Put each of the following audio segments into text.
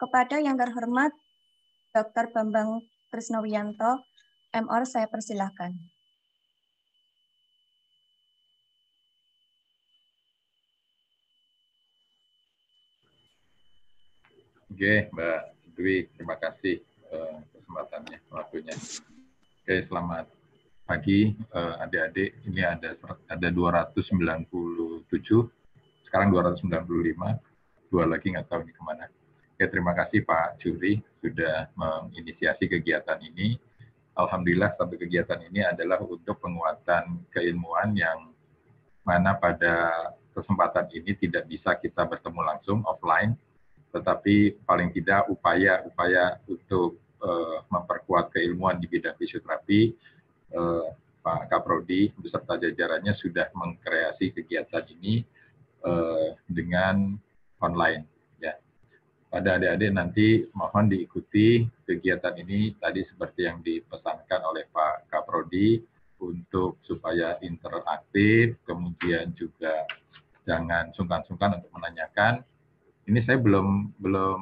kepada yang terhormat Dr. Bambang Krisnawianto, MR saya persilahkan. Oke, Mbak Dwi, terima kasih uh, kesempatannya, waktunya. Oke, selamat pagi uh, adik-adik. Ini ada ada 297, sekarang 295, dua lagi nggak tahu ini ke mana. Oke, terima kasih Pak Juri sudah menginisiasi kegiatan ini. Alhamdulillah satu kegiatan ini adalah untuk penguatan keilmuan yang mana pada kesempatan ini tidak bisa kita bertemu langsung offline, tetapi paling tidak upaya-upaya untuk uh, memperkuat keilmuan di bidang fisioterapi, uh, Pak Kaprodi beserta jajarannya sudah mengkreasi kegiatan ini uh, dengan online. Pada adik-adik nanti mohon diikuti kegiatan ini tadi seperti yang dipesankan oleh Pak Kaprodi untuk supaya interaktif, kemudian juga jangan sungkan-sungkan untuk menanyakan. Ini saya belum belum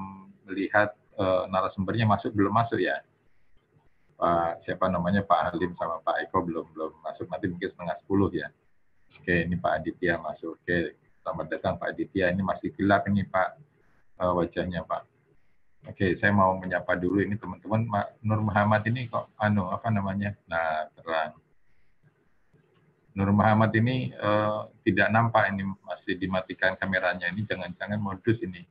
melihat uh, narasumbernya masuk belum masuk ya. Pak siapa namanya? Pak Halim sama Pak Eko belum belum masuk. Nanti mungkin setengah sepuluh ya. Oke ini Pak Aditya masuk. Oke selamat datang Pak Aditya. Ini masih gelap ini Pak uh, wajahnya Pak. Oke saya mau menyapa dulu ini teman-teman. Nur Muhammad ini kok anu apa namanya? Nah terang. Nur Muhammad ini uh, tidak nampak ini masih dimatikan kameranya ini. Jangan-jangan modus ini.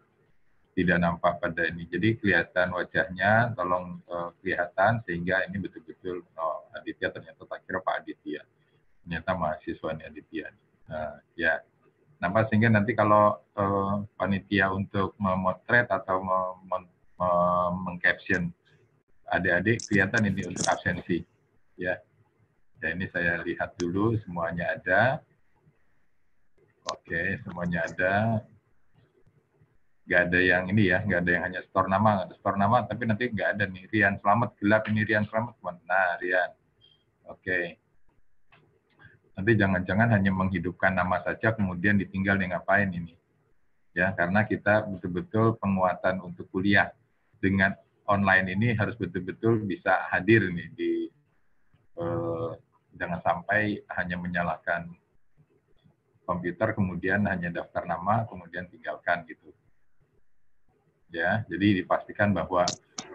Tidak nampak pada ini. Jadi kelihatan wajahnya, tolong uh, kelihatan sehingga ini betul-betul oh, Aditya ternyata tak kira Pak Aditya. Ternyata mahasiswa ini Aditya. Nah, ya nampak sehingga nanti kalau uh, panitia untuk memotret atau mengcaption adik-adik kelihatan ini untuk absensi ya Ya, ini saya lihat dulu semuanya ada. Oke, semuanya ada. Nggak ada yang ini ya, nggak ada yang hanya store nama, ada store nama, tapi nanti nggak ada nih. Rian Selamat, gelap ini Rian Selamat. Nah, Rian. Oke. Nanti jangan-jangan hanya menghidupkan nama saja, kemudian ditinggal nih ngapain ini. Ya, karena kita betul-betul penguatan untuk kuliah dengan online ini harus betul-betul bisa hadir nih di eh, jangan sampai hanya menyalakan komputer kemudian hanya daftar nama kemudian tinggalkan gitu ya jadi dipastikan bahwa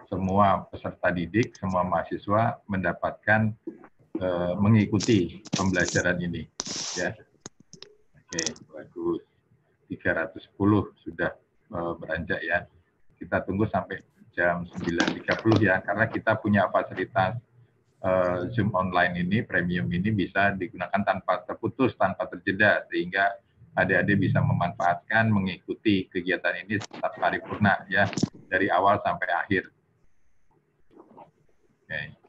semua peserta didik semua mahasiswa mendapatkan uh, mengikuti pembelajaran ini ya oke bagus 310 sudah uh, beranjak ya kita tunggu sampai jam 9.30 ya karena kita punya fasilitas uh, Zoom online ini, premium ini bisa digunakan tanpa terputus, tanpa terjeda, sehingga adik-adik bisa memanfaatkan, mengikuti kegiatan ini tetap paripurna ya, dari awal sampai akhir. Oke.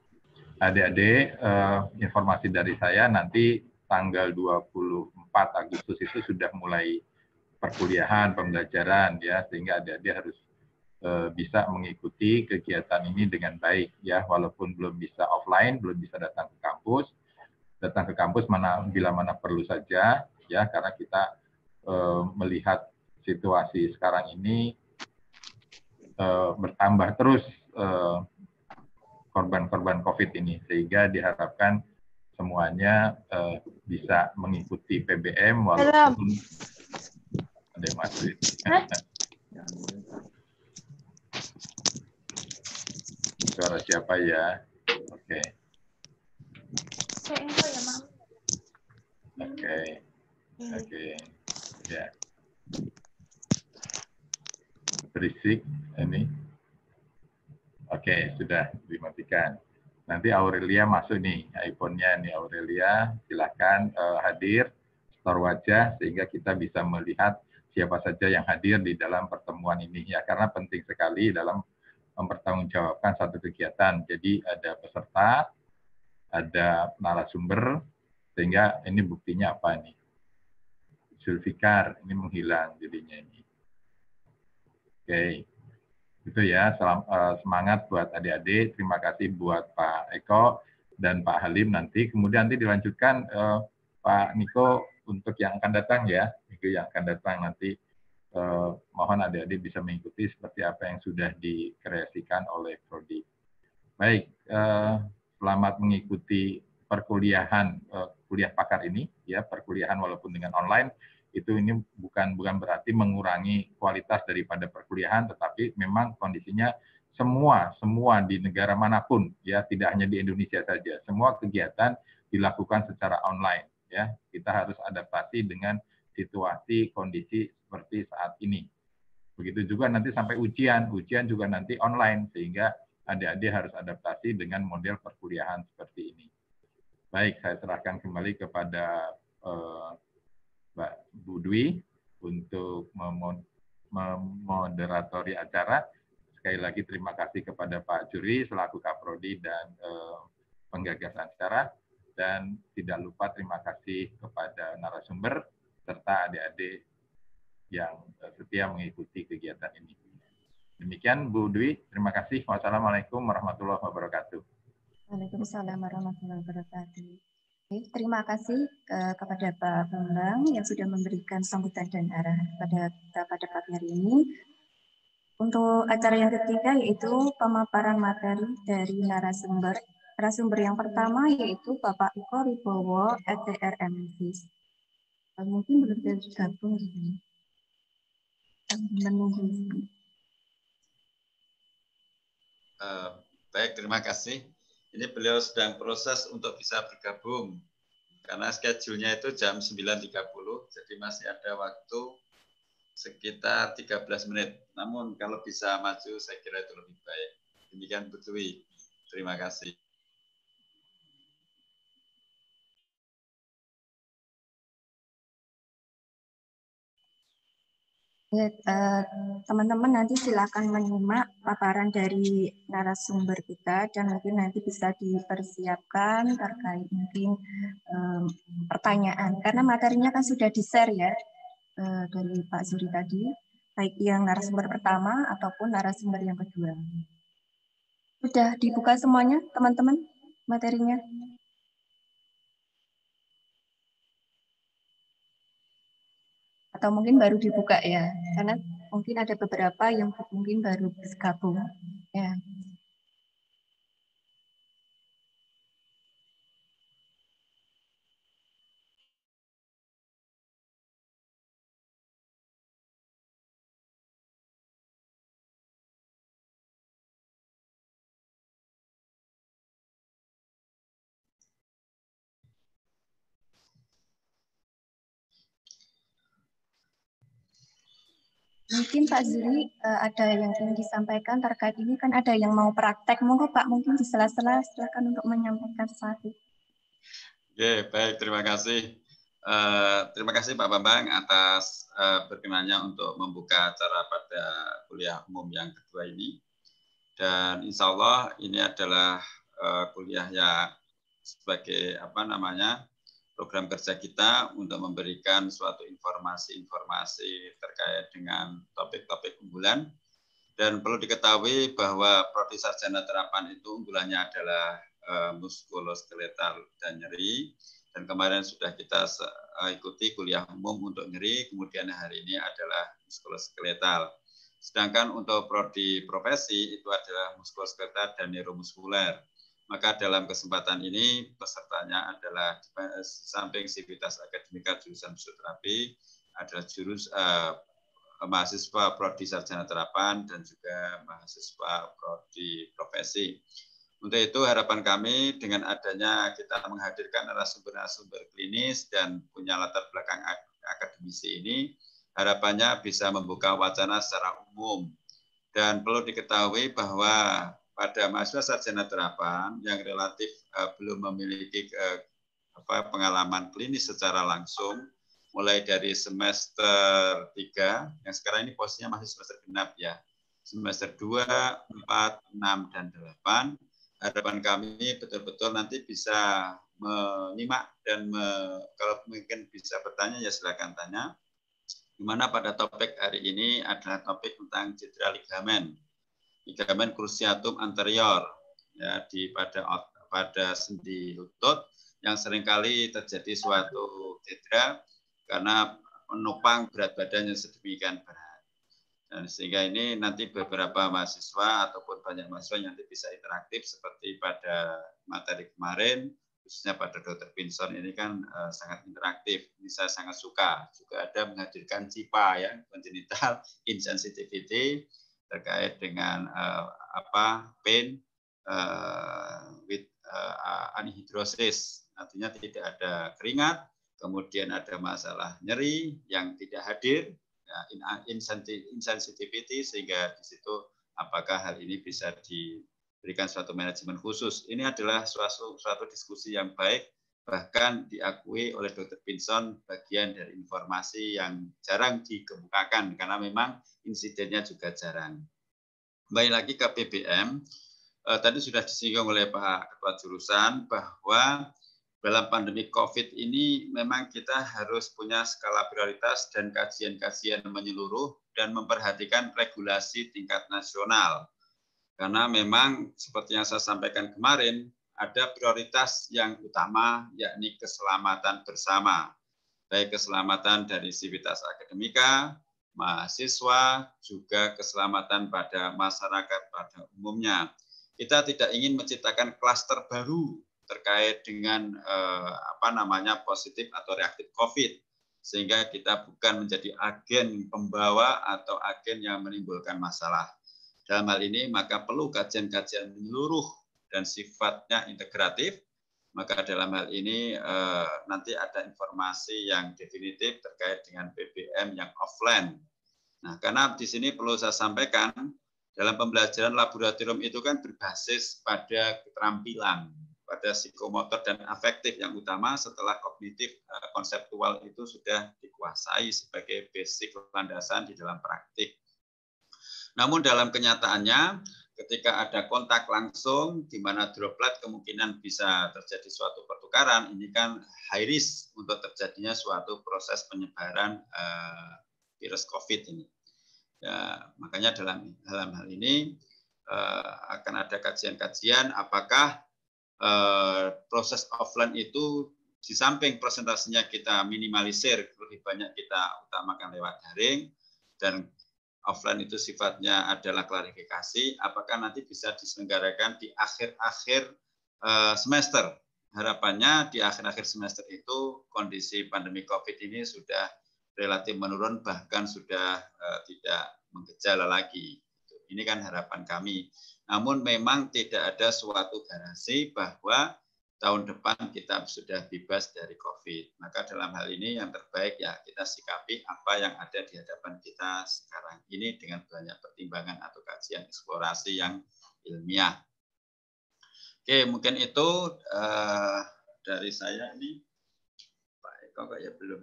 Adik-adik, uh, informasi dari saya nanti tanggal 24 Agustus itu sudah mulai perkuliahan, pembelajaran ya, sehingga adik-adik harus Eh, bisa mengikuti kegiatan ini dengan baik ya. Walaupun belum bisa offline belum bisa datang ke kampus. Datang ke kampus mana bila mana perlu saja ya karena kita uh, melihat situasi sekarang ini uh, bertambah terus korban-korban COVID ini sehingga diharapkan semuanya uh, bisa mengikuti PBM walaupun ada yang masuk. Suara siapa ya? Oke. Okay. ya, Oke. Oke. Ya. Berisik ini. Oke, sudah dimatikan. Nanti Aurelia masuk nih, iPhone-nya nih Aurelia. Silakan uh, hadir, store wajah sehingga kita bisa melihat siapa saja yang hadir di dalam pertemuan ini ya karena penting sekali dalam mempertanggungjawabkan satu kegiatan. Jadi ada peserta, ada narasumber, sehingga ini buktinya apa nih? Zulfikar, ini menghilang jadinya ini. Oke, itu ya. Salam, uh, semangat buat adik-adik. Terima kasih buat Pak Eko dan Pak Halim nanti. Kemudian nanti dilanjutkan uh, Pak Niko untuk yang akan datang ya, minggu yang akan datang nanti eh, mohon adik-adik bisa mengikuti seperti apa yang sudah dikreasikan oleh Prodi. Baik, eh, selamat mengikuti perkuliahan eh, kuliah pakar ini ya perkuliahan walaupun dengan online itu ini bukan bukan berarti mengurangi kualitas daripada perkuliahan tetapi memang kondisinya semua semua di negara mana pun ya tidak hanya di Indonesia saja. Semua kegiatan dilakukan secara online ya. Kita harus adaptasi dengan situasi kondisi seperti saat ini. Begitu juga nanti sampai ujian. Ujian juga nanti online sehingga adik-adik harus adaptasi dengan model perkuliahan seperti ini. Baik, saya serahkan kembali kepada uh, Mbak Budwi untuk memoderatori acara. Sekali lagi terima kasih kepada Pak Juri selaku Kaprodi dan uh, penggagas acara dan tidak lupa terima kasih kepada narasumber serta adik-adik yang setia mengikuti kegiatan ini. Demikian Bu Dwi, terima kasih. Wassalamualaikum warahmatullahi wabarakatuh. Waalaikumsalam warahmatullahi wabarakatuh. Terima kasih uh, kepada Pak Bambang yang sudah memberikan sambutan dan arah pada kita pada pagi hari ini. Untuk acara yang ketiga yaitu pemaparan materi dari narasumber. Narasumber yang pertama yaitu Bapak Iko Ribowo, FTR MNVIS. Uh, mungkin belum bergabung di sini. Menunggu. Uh, baik, terima kasih ini beliau sedang proses untuk bisa bergabung. Karena schedule-nya itu jam 9.30 jadi masih ada waktu sekitar 13 menit. Namun kalau bisa maju saya kira itu lebih baik. Demikian Butwi terima kasih teman-teman nanti silakan menyimak paparan dari narasumber kita dan mungkin nanti bisa dipersiapkan terkait mungkin um, pertanyaan karena materinya kan sudah di-share ya uh, dari Pak Zuri tadi baik yang narasumber pertama ataupun narasumber yang kedua. Sudah dibuka semuanya teman-teman materinya? Atau mungkin baru dibuka ya. Karena mungkin ada beberapa yang mungkin baru bergabung. Ya Mungkin Pak Zuri uh, ada yang ingin disampaikan terkait ini kan ada yang mau praktek. Monggo Pak mungkin di sela-sela silakan untuk menyampaikan sesuatu. Oke, baik terima kasih. Uh, terima kasih Pak Bambang atas uh, berkenannya untuk membuka acara pada kuliah umum yang kedua ini. Dan insya Allah ini adalah uh, kuliah yang sebagai apa namanya program kerja kita untuk memberikan suatu informasi-informasi terkait dengan topik-topik unggulan. Dan perlu diketahui bahwa prodi sarjana terapan itu unggulannya adalah uh, muskuloskeletal dan nyeri. Dan kemarin sudah kita uh, ikuti kuliah umum untuk nyeri, kemudian hari ini adalah muskuloskeletal. Sedangkan untuk prodi profesi itu adalah muskuloskeletal dan neuromuskuler maka dalam kesempatan ini pesertanya adalah samping sivitas akademika jurusan fisioterapi adalah jurus uh, mahasiswa prodi sarjana terapan dan juga mahasiswa prodi profesi. Untuk itu harapan kami dengan adanya kita menghadirkan narasumber-narasumber klinis dan punya latar belakang akademisi ini, harapannya bisa membuka wacana secara umum. Dan perlu diketahui bahwa pada mahasiswa sarjana terapan yang relatif uh, belum memiliki uh, apa, pengalaman klinis secara langsung, mulai dari semester 3, yang sekarang ini posisinya masih semester genap ya, semester 2, 4, 6, dan 8, harapan kami betul-betul nanti bisa menyimak dan me, kalau mungkin bisa bertanya ya silakan tanya. Di mana pada topik hari ini adalah topik tentang cedera ligamen ligamen cruciatum anterior ya di pada pada sendi lutut yang sering kali terjadi suatu cedera karena menopang berat badannya sedemikian berat. Dan sehingga ini nanti beberapa mahasiswa ataupun banyak mahasiswa yang bisa interaktif seperti pada materi kemarin, khususnya pada Dr. Pinson ini kan uh, sangat interaktif. Ini saya sangat suka. Juga ada menghadirkan CIPA ya, congenital insensitivity terkait dengan uh, apa pain uh, with uh, anhidrosis. Artinya tidak ada keringat, kemudian ada masalah nyeri yang tidak hadir, ya, insensitivity, sehingga di situ apakah hal ini bisa diberikan suatu manajemen khusus. Ini adalah suatu, suatu diskusi yang baik, bahkan diakui oleh Dr. Pinson bagian dari informasi yang jarang dikemukakan, karena memang insidennya juga jarang. Kembali lagi ke PBM, eh, tadi sudah disinggung oleh Pak Ketua Jurusan bahwa dalam pandemi COVID ini memang kita harus punya skala prioritas dan kajian-kajian menyeluruh dan memperhatikan regulasi tingkat nasional. Karena memang seperti yang saya sampaikan kemarin, ada prioritas yang utama yakni keselamatan bersama. Baik keselamatan dari sivitas akademika, mahasiswa, juga keselamatan pada masyarakat pada umumnya. Kita tidak ingin menciptakan klaster baru terkait dengan eh, apa namanya positif atau reaktif COVID sehingga kita bukan menjadi agen pembawa atau agen yang menimbulkan masalah. Dalam hal ini maka perlu kajian-kajian menyeluruh dan sifatnya integratif. Maka dalam hal ini eh, nanti ada informasi yang definitif terkait dengan BBM yang offline. Nah, karena di sini perlu saya sampaikan dalam pembelajaran laboratorium itu kan berbasis pada keterampilan pada psikomotor dan afektif yang utama setelah kognitif eh, konseptual itu sudah dikuasai sebagai basic landasan di dalam praktik. Namun dalam kenyataannya ketika ada kontak langsung di mana droplet kemungkinan bisa terjadi suatu pertukaran, ini kan high risk untuk terjadinya suatu proses penyebaran uh, virus COVID ini. Ya, makanya dalam dalam hal ini uh, akan ada kajian-kajian apakah Eh, proses offline itu di samping presentasinya kita minimalisir, lebih banyak kita utamakan lewat daring, dan offline itu sifatnya adalah klarifikasi, apakah nanti bisa diselenggarakan di akhir-akhir eh, semester. Harapannya di akhir-akhir semester itu kondisi pandemi COVID ini sudah relatif menurun, bahkan sudah eh, tidak menggejala lagi. Ini kan harapan kami. Namun memang tidak ada suatu garansi bahwa tahun depan kita sudah bebas dari COVID. Maka dalam hal ini yang terbaik ya kita sikapi apa yang ada di hadapan kita sekarang ini dengan banyak pertimbangan atau kajian eksplorasi yang ilmiah. Oke, mungkin itu uh, dari saya ini. Pak Eko ya belum.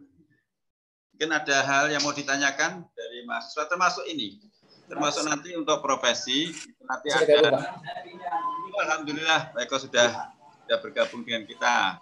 Mungkin ada hal yang mau ditanyakan dari mahasiswa termasuk ini termasuk nanti untuk profesi nanti ada Alhamdulillah Pak Eko sudah sudah bergabung dengan kita.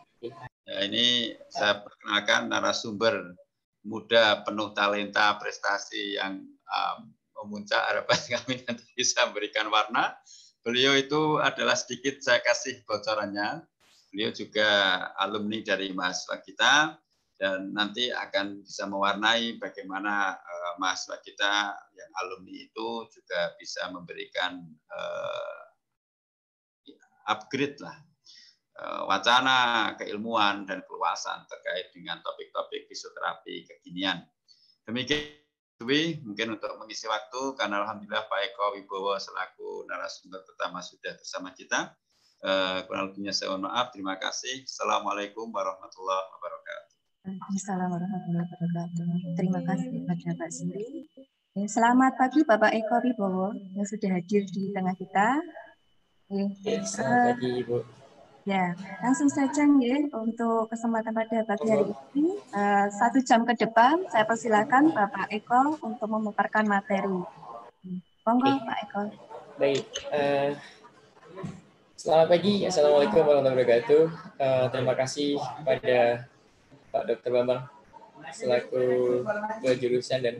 Ya, ini saya perkenalkan narasumber muda penuh talenta prestasi yang um, memuncak harapan kami nanti bisa memberikan warna. Beliau itu adalah sedikit saya kasih bocorannya. Beliau juga alumni dari mahasiswa kita dan nanti akan bisa mewarnai bagaimana uh, mahasiswa kita yang alumni itu juga bisa memberikan uh, upgrade lah wacana keilmuan dan keluasan terkait dengan topik-topik fisioterapi kekinian. Demikian mungkin untuk mengisi waktu karena alhamdulillah Pak Eko Wibowo selaku narasumber pertama sudah bersama kita. Uh, kurang lebihnya saya mohon maaf. Terima kasih. Assalamualaikum warahmatullahi wabarakatuh. Assalamualaikum warahmatullahi wabarakatuh. Terima kasih kepada Pak Suri. Selamat pagi Bapak Eko Wibowo yang sudah hadir di tengah kita. Selamat pagi Ibu. Ya, langsung saja ya untuk kesempatan pada pagi hari ini. Uh, satu jam ke depan saya persilakan Bapak Eko untuk memaparkan materi. Monggo Pak Eko. Baik. Uh, selamat pagi. Assalamualaikum warahmatullahi wabarakatuh. Uh, terima kasih kepada Pak Dr. Bambang selaku ketua jurusan dan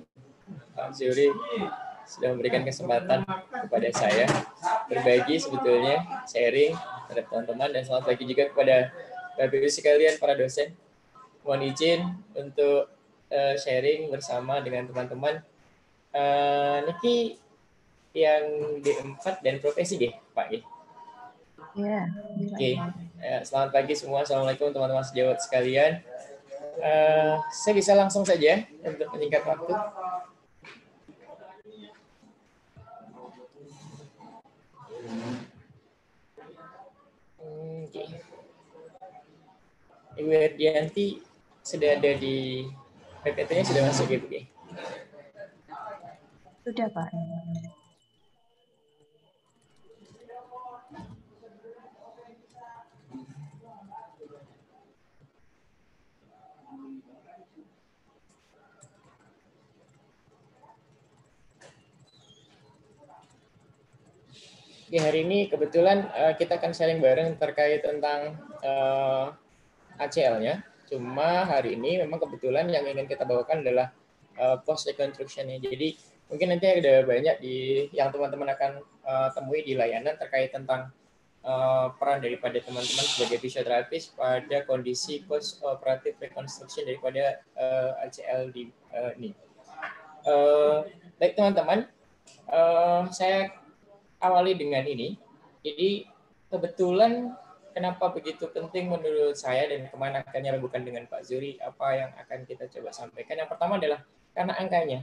Pak Zuri sudah memberikan kesempatan kepada saya berbagi sebetulnya sharing terhadap teman-teman dan selamat pagi juga kepada Bapak Ibu sekalian para dosen. Mohon izin untuk uh, sharing bersama dengan teman-teman. Uh, Niki yang D4 dan profesi deh, Pak. Iya. Yeah. Oke. Okay. Uh, selamat pagi semua. Assalamualaikum teman-teman sejawat sekalian. Uh, saya bisa langsung saja untuk menyingkat waktu. Okay. Ibu Erdianti sudah ada di PPT-nya sudah masuk ya, Bu? Sudah, Pak. Oke, hari ini kebetulan uh, kita akan sharing bareng terkait tentang uh, eh, ACL-nya. Cuma hari ini memang kebetulan yang ingin kita bawakan adalah uh, post reconstruction-nya. Jadi mungkin nanti ada banyak di yang teman-teman akan uh, temui di layanan terkait tentang uh, peran daripada teman-teman sebagai fisioterapis pada kondisi post operative reconstruction daripada uh, ACL di uh, ini. Uh, baik teman-teman, uh, saya awali dengan ini. Jadi kebetulan kenapa begitu penting menurut saya dan ke mana akan bukan dengan Pak Zuri apa yang akan kita coba sampaikan. Yang pertama adalah karena angkanya.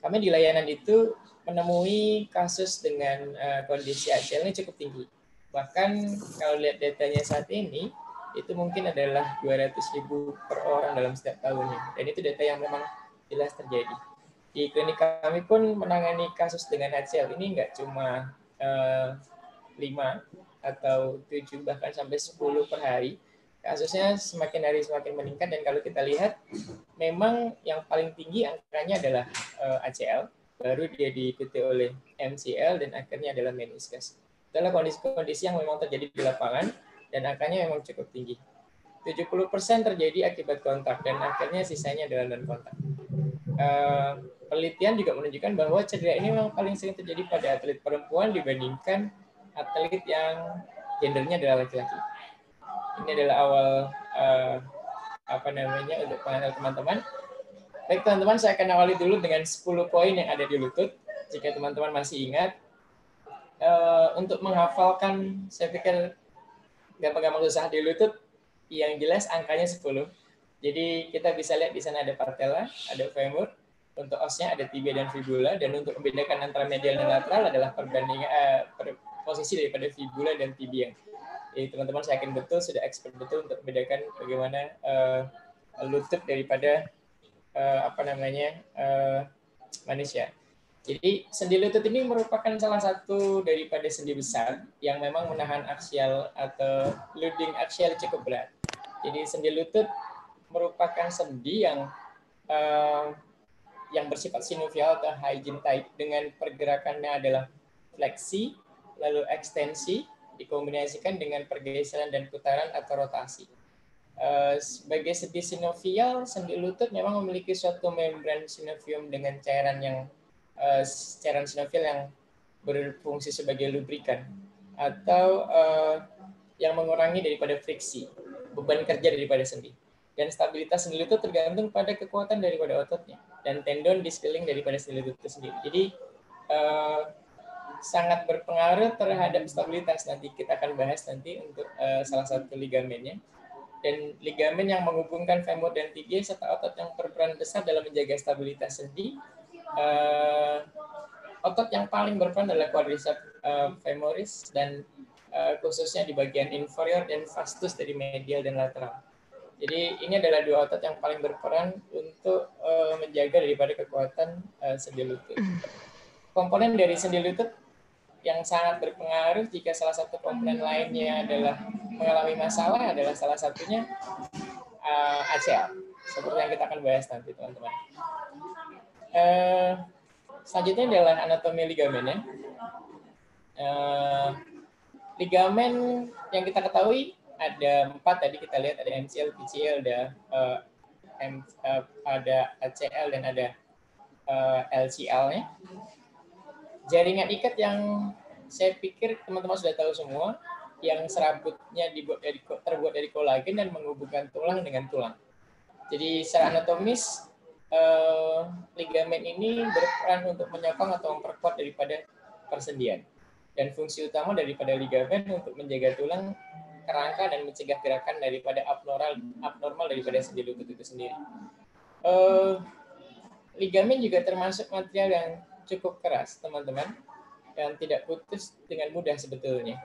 Kami di layanan itu menemui kasus dengan uh, kondisi ACL ini cukup tinggi. Bahkan kalau lihat datanya saat ini, itu mungkin adalah 200 ribu per orang dalam setiap tahunnya. Dan itu data yang memang jelas terjadi. Di klinik kami pun menangani kasus dengan ACL ini nggak cuma Eh, lima atau tujuh bahkan sampai sepuluh per hari kasusnya semakin hari semakin meningkat. Dan kalau kita lihat memang yang paling tinggi angkanya adalah uh, eh, ACL baru dia diikuti oleh MCL dan akhirnya adalah meniscus adalah kondisi-kondisi yang memang terjadi di lapangan dan angkanya memang cukup tinggi. 70% terjadi akibat kontak dan akhirnya sisanya adalah non kontak uh, penelitian juga menunjukkan bahwa cedera ini memang paling sering terjadi pada atlet perempuan dibandingkan atlet yang gendernya adalah laki-laki. Ini adalah awal uh, apa namanya untuk panel teman-teman. Baik teman-teman, saya akan awali dulu dengan 10 poin yang ada di lutut. Jika teman-teman masih ingat, uh, untuk menghafalkan, saya pikir gampang-gampang susah di lutut, yang jelas angkanya 10. Jadi kita bisa lihat di sana ada patella, ada femur, untuk osnya ada tibia dan fibula dan untuk membedakan antara medial dan lateral adalah perbandingan eh, per, posisi daripada fibula dan tibia. Jadi teman-teman saya yakin betul sudah expert betul untuk membedakan bagaimana uh, lutut daripada uh, apa namanya uh, manusia. Jadi sendi lutut ini merupakan salah satu daripada sendi besar yang memang menahan aksial atau loading aksial cukup berat. Jadi sendi lutut merupakan sendi yang uh, yang bersifat sinovial atau hygiene type dengan pergerakannya adalah fleksi, lalu ekstensi, dikombinasikan dengan pergeseran dan putaran atau rotasi. Uh, sebagai sendi sinovial, sendi lutut memang memiliki suatu membran sinovium dengan cairan yang uh, cairan sinovial yang berfungsi sebagai lubrikan atau uh, yang mengurangi daripada friksi beban kerja daripada sendi dan stabilitas sendi lutut tergantung pada kekuatan daripada ototnya dan tendon di sekeliling daripada sendi lutut itu sendiri. Jadi uh, sangat berpengaruh terhadap stabilitas. Nanti kita akan bahas nanti untuk uh, salah satu ligamennya. Dan ligamen yang menghubungkan femur dan tibia serta otot yang berperan besar dalam menjaga stabilitas sendi. Uh, otot yang paling berperan adalah quadriceps uh, femoris dan uh, khususnya di bagian inferior dan vastus dari medial dan lateral. Jadi ini adalah dua otot yang paling berperan untuk uh, menjaga daripada kekuatan uh, sendi lutut. Komponen dari sendi lutut yang sangat berpengaruh jika salah satu komponen lainnya adalah mengalami masalah adalah salah satunya uh, eh, ACL. Seperti yang kita akan bahas nanti teman-teman. Uh, selanjutnya adalah anatomi ligamennya. Uh, ligamen yang kita ketahui ada empat tadi kita lihat ada MCL, PCL, ada uh, M, uh, ada ACL dan ada uh, LCL-nya. Jaringan ikat yang saya pikir teman-teman sudah tahu semua, yang serabutnya dibuat dari terbuat dari kolagen dan menghubungkan tulang dengan tulang. Jadi secara anatomis uh, ligamen ini berperan untuk menyokong atau memperkuat daripada persendian. Dan fungsi utama daripada ligamen untuk menjaga tulang kerangka dan mencegah gerakan daripada abnormal abnormal daripada sendi lutut itu sendiri. Uh, ligamen juga termasuk material yang cukup keras, teman-teman, dan tidak putus dengan mudah sebetulnya.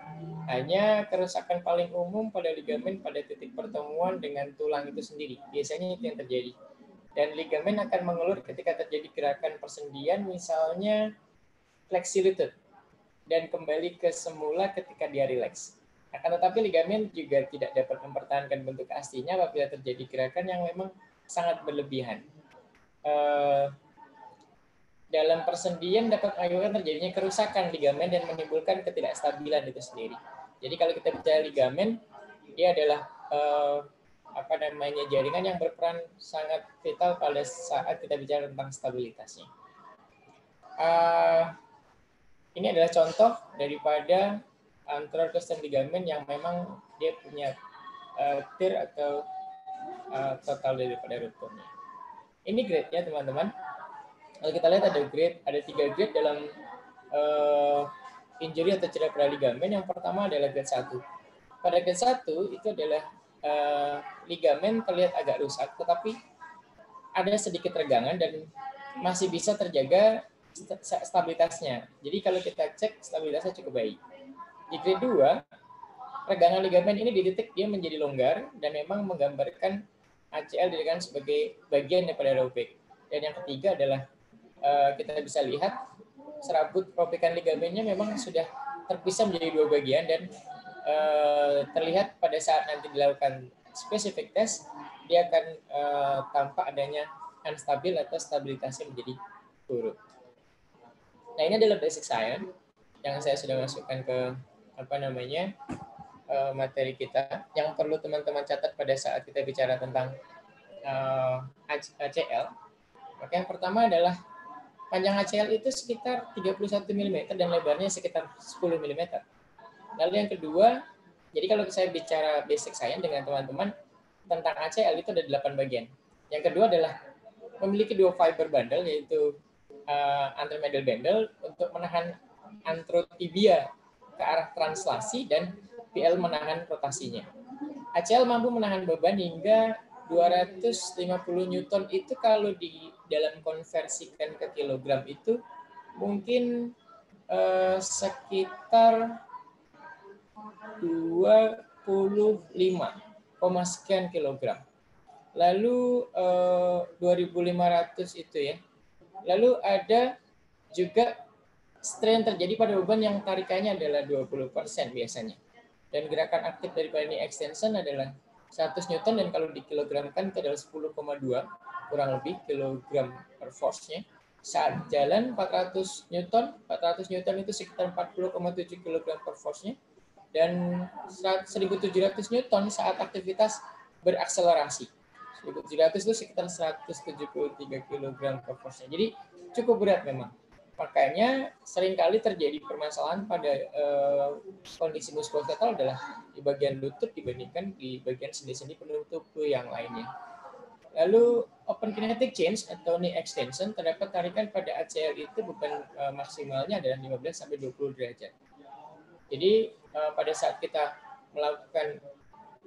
Hanya kerusakan paling umum pada ligamen pada titik pertemuan dengan tulang itu sendiri. Biasanya itu yang terjadi. Dan ligamen akan mengelur ketika terjadi gerakan persendian, misalnya fleksi lutut, dan kembali ke semula ketika dia rileks. Akan tetapi ligamen juga tidak dapat mempertahankan bentuk aslinya apabila terjadi gerakan yang memang sangat berlebihan. Uh, dalam persendian dapat mengakibatkan terjadinya kerusakan ligamen dan menimbulkan ketidakstabilan itu sendiri. Jadi kalau kita bicara ligamen, dia adalah uh, apa namanya jaringan yang berperan sangat vital pada saat kita bicara tentang stabilitasnya. Uh, ini adalah contoh daripada anterior custom ligamen yang memang dia punya uh, tir atau uh, total daripada rupturnya. Ini grade ya teman-teman. Kalau kita lihat ada grade, ada tiga grade dalam uh, injury atau cedera pada ligamen. Yang pertama adalah grade 1. Pada grade 1 itu adalah uh, ligamen terlihat agak rusak, tetapi ada sedikit regangan dan masih bisa terjaga stabilitasnya. Jadi kalau kita cek stabilitasnya cukup baik. Di grade 2, regangan ligamen ini didetek dia menjadi longgar dan memang menggambarkan ACL dirikan sebagai bagian daripada robek. Dan yang ketiga adalah uh, kita bisa lihat serabut robekan ligamennya memang sudah terpisah menjadi dua bagian dan uh, terlihat pada saat nanti dilakukan spesifik test dia akan uh, tampak adanya unstabil atau stabilitasnya menjadi turun. Nah ini adalah basic science yang saya sudah masukkan ke apa namanya uh, materi kita yang perlu teman-teman catat pada saat kita bicara tentang uh, eh, ACL. Maka yang pertama adalah panjang ACL itu sekitar 31 mm dan lebarnya sekitar 10 mm. Lalu yang kedua, jadi kalau saya bicara basic science dengan teman-teman tentang ACL itu ada 8 bagian. Yang kedua adalah memiliki dua fiber bundle yaitu uh, anteromedial bundle untuk menahan antrotibia ke arah translasi dan PL menahan rotasinya. ACL mampu menahan beban hingga 250 Newton itu kalau di dalam konversikan ke kilogram itu mungkin eh, sekitar 25, sekian kilogram. Lalu eh, 2500 itu ya. Lalu ada juga strain terjadi pada beban yang tarikannya adalah 20% biasanya. Dan gerakan aktif daripada ini extension adalah 100 Newton dan kalau dikilogramkan itu adalah 10,2 kurang lebih kilogram per force-nya. Saat jalan 400 Newton, 400 Newton itu sekitar 40,7 kilogram per force-nya. Dan 1700 Newton saat aktivitas berakselerasi. 1700 itu sekitar 173 kilogram per force-nya. Jadi cukup berat memang. Makanya sering kali terjadi permasalahan pada uh, kondisi muskuloskeletal adalah di bagian lutut dibandingkan di bagian sendi-sendi penutup yang lainnya. Lalu open kinetic change atau knee extension terdapat tarikan pada ACL itu beban uh, maksimalnya adalah 15 sampai 20 derajat. Jadi uh, pada saat kita melakukan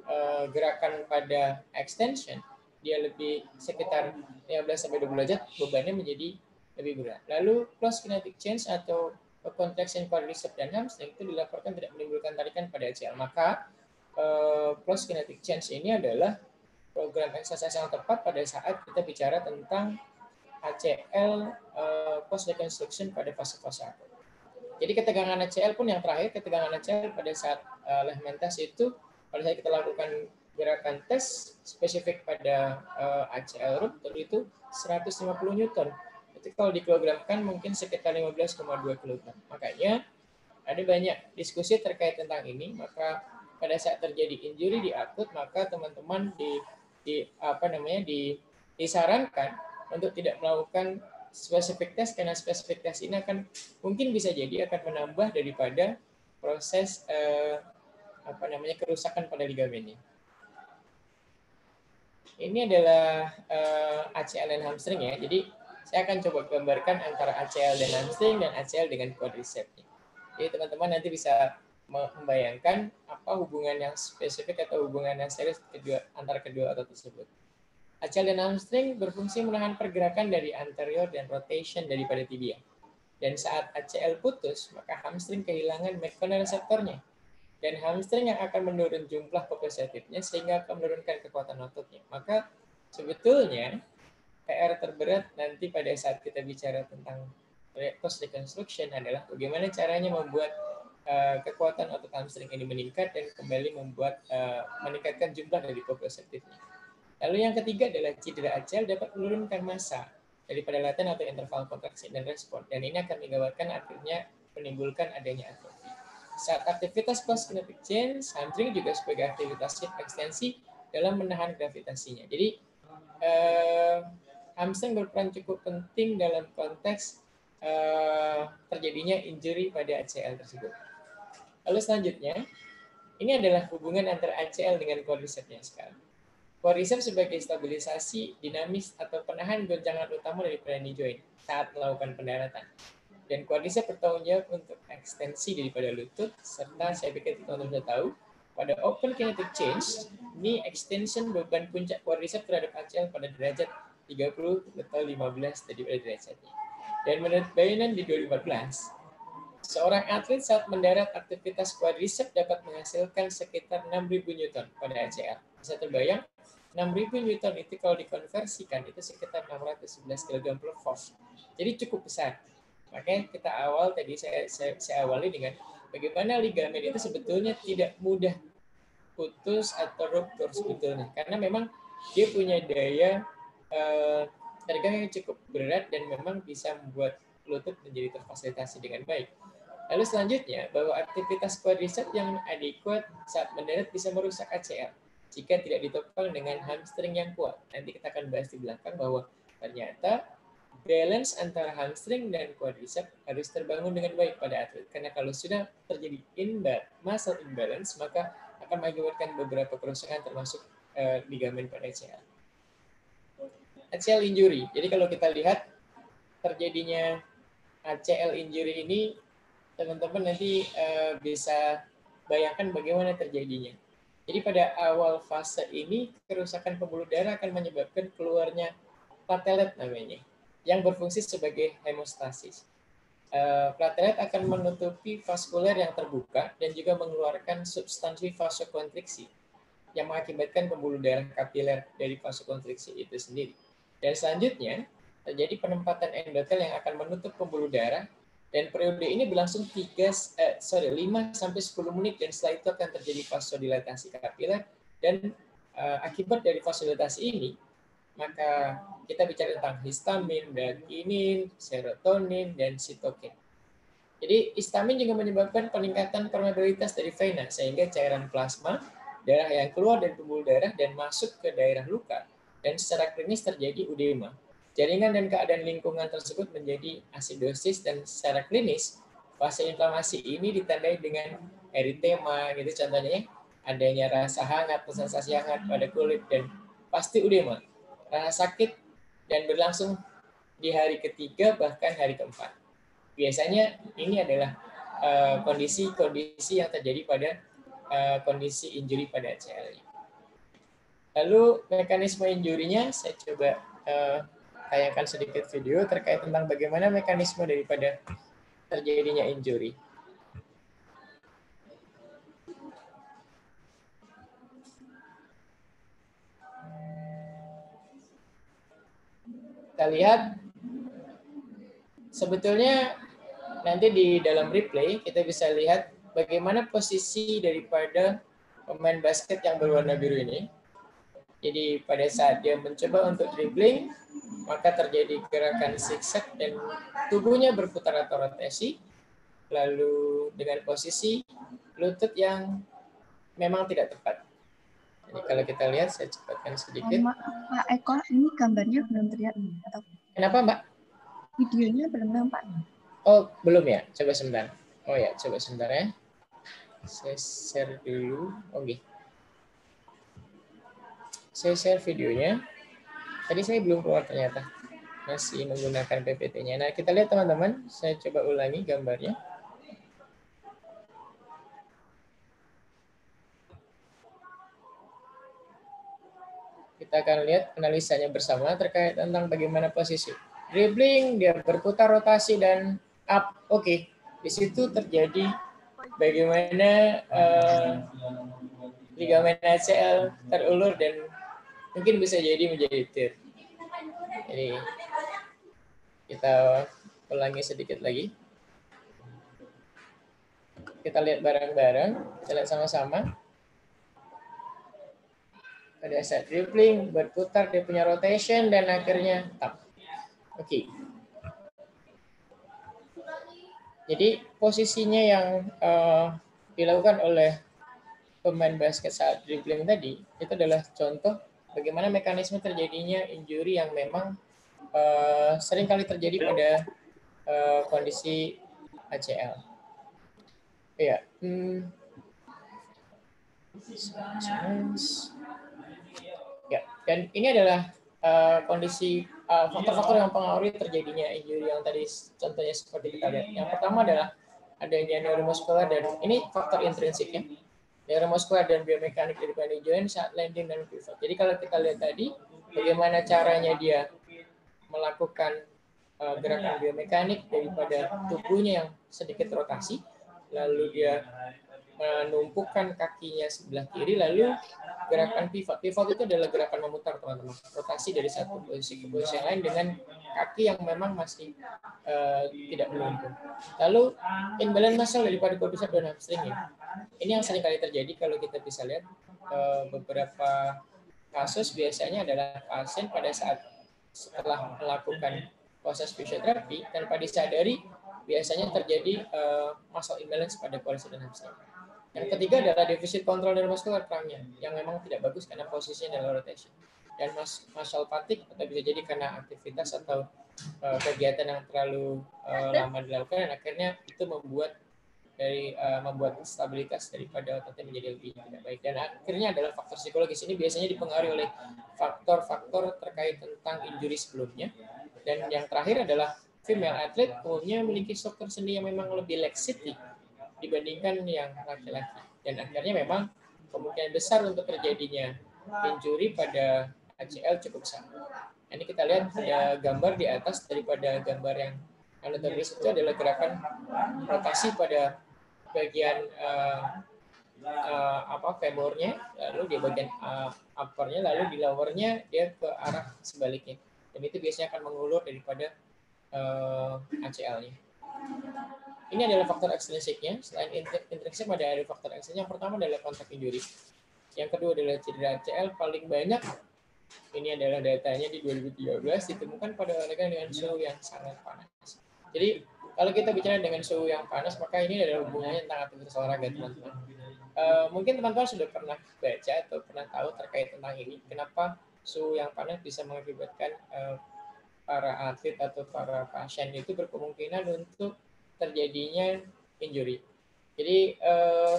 uh, gerakan pada extension dia lebih sekitar 15 sampai 20 derajat bebannya menjadi lebih berat. Lalu cross kinetic change atau contraction quadriceps dan hamstring itu dilaporkan tidak menimbulkan tarikan pada ACL. Maka uh, cross kinetic change ini adalah program exercise yang tepat pada saat kita bicara tentang ACL uh, post reconstruction pada fase-fase akut. Jadi ketegangan ACL pun yang terakhir, ketegangan ACL pada saat uh, legmentasi itu pada saat kita lakukan gerakan tes spesifik pada ACL root itu 150 Newton itu kalau dikilogramkan mungkin sekitar 15,2 kg. Makanya ada banyak diskusi terkait tentang ini. Maka pada saat terjadi injury di akut, maka teman-teman di, di apa namanya di, disarankan untuk tidak melakukan spesifik tes karena spesifik tes ini akan mungkin bisa jadi akan menambah daripada proses eh, apa namanya kerusakan pada ligamennya. ini adalah uh, eh, ACL dan hamstring ya. Jadi saya akan coba gambarkan antara ACL dan hamstring dan ACL dengan quadriceps. Jadi teman-teman nanti bisa membayangkan apa hubungan yang spesifik atau hubungan yang serius kedua antara kedua otot tersebut. ACL dan hamstring berfungsi menahan pergerakan dari anterior dan rotation daripada tibia. Dan saat ACL putus, maka hamstring kehilangan mechanoreceptornya dan hamstring yang akan menurun jumlah proprioceptifnya sehingga akan menurunkan kekuatan ototnya. Maka sebetulnya PR terberat nanti pada saat kita bicara tentang post reconstruction adalah bagaimana caranya membuat uh, kekuatan otot hamstring ini meningkat dan kembali membuat uh, meningkatkan jumlah dari proprioceptifnya. Lalu yang ketiga adalah cedera acel dapat menurunkan massa daripada latihan atau interval kontraksi dan respon dan ini akan menggambarkan akhirnya menimbulkan adanya atrofi. Saat aktivitas post kinetic change, hamstring juga sebagai aktivitas ekstensi dalam menahan gravitasinya. Jadi eh, hamstring berperan cukup penting dalam konteks eh, terjadinya injury pada ACL tersebut. Lalu selanjutnya, ini adalah hubungan antara ACL dengan quadricepsnya sekarang. Quadriceps sebagai stabilisasi dinamis atau penahan goncangan utama dari knee joint saat melakukan pendaratan dan quadriceps bertanggung jawab untuk ekstensi daripada lutut serta saya pikir teman-teman sudah tahu pada open kinetic change ini extension beban puncak quadriceps terhadap ACL pada derajat 30 atau 15 daripada derajatnya. Dan menurut bayanan di 2014, seorang atlet saat mendarat aktivitas quadriceps dapat menghasilkan sekitar 6.000 Newton pada ACL. Bisa terbayang 6.000 Newton itu kalau dikonversikan itu sekitar 611 kg per force. Jadi cukup besar. Makanya kita awal tadi saya, saya, saya awali dengan bagaimana ligamen itu sebetulnya tidak mudah putus atau ruptur sebetulnya. Karena memang dia punya daya eh, tegang yang cukup berat dan memang bisa membuat lutut menjadi terfasilitasi dengan baik. Lalu selanjutnya, bahwa aktivitas quadriceps yang adekuat saat mendarat bisa merusak ACL jika tidak ditopang dengan hamstring yang kuat. Nanti kita akan bahas di belakang bahwa ternyata balance antara hamstring dan quadriceps harus terbangun dengan baik pada atlet. Karena kalau sudah terjadi imbalance, muscle imbalance, maka akan mengakibatkan beberapa kerusakan termasuk uh, ligamen pada ACL. ACL injury. Jadi kalau kita lihat terjadinya ACL injury ini, teman-teman nanti uh, bisa bayangkan bagaimana terjadinya. Jadi pada awal fase ini, kerusakan pembuluh darah akan menyebabkan keluarnya platelet namanya yang berfungsi sebagai hemostasis. Uh, platelet akan menutupi vaskuler yang terbuka dan juga mengeluarkan substansi vasokonstriksi yang mengakibatkan pembuluh darah kapiler dari vasokonstriksi itu sendiri. Dan selanjutnya, terjadi penempatan endotel yang akan menutup pembuluh darah dan periode ini berlangsung 3 eh, sorry 5 sampai 10 menit dan setelah itu akan terjadi vasodilatasi kapiler dan uh, akibat dari vasodilatasi ini maka kita bicara tentang histamin, dakinin, serotonin, dan sitokin. Jadi histamin juga menyebabkan peningkatan permeabilitas dari vena sehingga cairan plasma darah yang keluar dari pembuluh darah dan masuk ke daerah luka dan secara klinis terjadi udema. Jaringan dan keadaan lingkungan tersebut menjadi asidosis dan secara klinis fase inflamasi ini ditandai dengan eritema gitu contohnya adanya rasa hangat, sensasi hangat pada kulit dan pasti udema rasa sakit dan berlangsung di hari ketiga bahkan hari keempat. Biasanya ini adalah eh, kondisi-kondisi uh, yang terjadi pada uh, kondisi injury pada ACL. Lalu mekanisme injurinya saya coba uh, tayangkan sedikit video terkait tentang bagaimana mekanisme daripada terjadinya injury. kita lihat sebetulnya nanti di dalam replay kita bisa lihat bagaimana posisi daripada pemain basket yang berwarna biru ini. Jadi pada saat dia mencoba untuk dribbling, maka terjadi gerakan zigzag dan tubuhnya berputar atau rotasi. Lalu dengan posisi lutut yang memang tidak tepat. Jadi kalau kita lihat, saya cepatkan sedikit. Pak Eko, ini gambarnya belum terlihat. Atau... Kenapa Mbak? Videonya belum nampak. Oh, belum ya? Coba sebentar. Oh ya, coba sebentar ya. Saya share dulu. Oke. Okay. Saya share videonya. Tadi saya belum keluar ternyata. Masih menggunakan PPT-nya. Nah, kita lihat teman-teman. Saya coba ulangi gambarnya. Kita akan lihat analisanya bersama terkait tentang bagaimana posisi dribbling, dia berputar rotasi dan up. Oke, okay. di situ terjadi bagaimana uh, ligamen ACL terulur dan mungkin bisa jadi menjadi tir. Jadi kita ulangi sedikit lagi. Kita lihat bareng-bareng, kita lihat sama-sama. Pada saat dribbling, berputar, dia punya rotation, dan akhirnya tap. Oke. Okay. Jadi posisinya yang uh, dilakukan oleh pemain basket saat dribbling tadi itu adalah contoh bagaimana mekanisme terjadinya injury yang memang uh, sering kali terjadi pada uh, kondisi ACL. Ya, hmm. ya, dan ini adalah uh, kondisi Eh, faktor-faktor yang mempengaruhi terjadinya injury yang tadi contohnya seperti kita lihat. Yang pertama adalah adanya neuromuskular dan ini faktor intrinsiknya. Neuromuskular dan biomekanik dari joint saat landing dan pivot. Jadi kalau kita lihat tadi bagaimana caranya dia melakukan uh, gerakan biomekanik daripada tubuhnya yang sedikit rotasi, lalu dia menumpukan kakinya sebelah kiri lalu gerakan pivot. Pivot itu adalah gerakan memutar teman-teman. Rotasi dari satu posisi ke posisi yang lain dengan kaki yang memang masih uh, tidak menumpuk. Lalu imbalance muscle daripada quadricep dan hamstring ini. Ini yang sering kali terjadi kalau kita bisa lihat uh, beberapa kasus biasanya adalah pasien pada saat setelah melakukan proses fisioterapi tanpa disadari biasanya terjadi uh, muscle imbalance pada quadricep dan hamstring. Yang ketiga adalah defisit kontrol neuromuskular perangnya yang memang tidak bagus karena posisinya adalah rotation. Dan mas muscle fatigue atau bisa jadi karena aktivitas atau uh, kegiatan yang terlalu uh, lama dilakukan dan akhirnya itu membuat dari uh, membuat stabilitas daripada ototnya menjadi lebih tidak baik. Dan akhirnya adalah faktor psikologis. Ini biasanya dipengaruhi oleh faktor-faktor terkait tentang injury sebelumnya. Dan yang terakhir adalah female athlete umumnya memiliki struktur sendi yang memang lebih laxity dibandingkan yang laki-laki. Dan akhirnya memang kemungkinan besar untuk terjadinya injury pada ACL cukup besar. Ini kita lihat ada gambar di atas daripada gambar yang anatomis itu adalah gerakan rotasi pada bagian uh, uh, apa femurnya, lalu di bagian uh, uppernya, lalu di lowernya dia ke arah sebaliknya. Dan itu biasanya akan mengulur daripada uh, ACL-nya. Ini adalah faktor ekstrinsiknya. Selain intrinsik, ada faktor ekstrinsik. Yang pertama adalah kontak injury. Yang kedua adalah cedera ACL paling banyak. Ini adalah datanya di 2013 ditemukan pada olahraga dengan suhu yang sangat panas. Jadi kalau kita bicara dengan suhu yang panas, maka ini adalah hubungannya tentang aktivitas olahraga, teman-teman. Uh, mungkin teman-teman sudah pernah baca atau pernah tahu terkait tentang ini. Kenapa suhu yang panas bisa mengakibatkan uh, para atlet atau para pasien itu berkemungkinan untuk terjadinya injury. Jadi eh,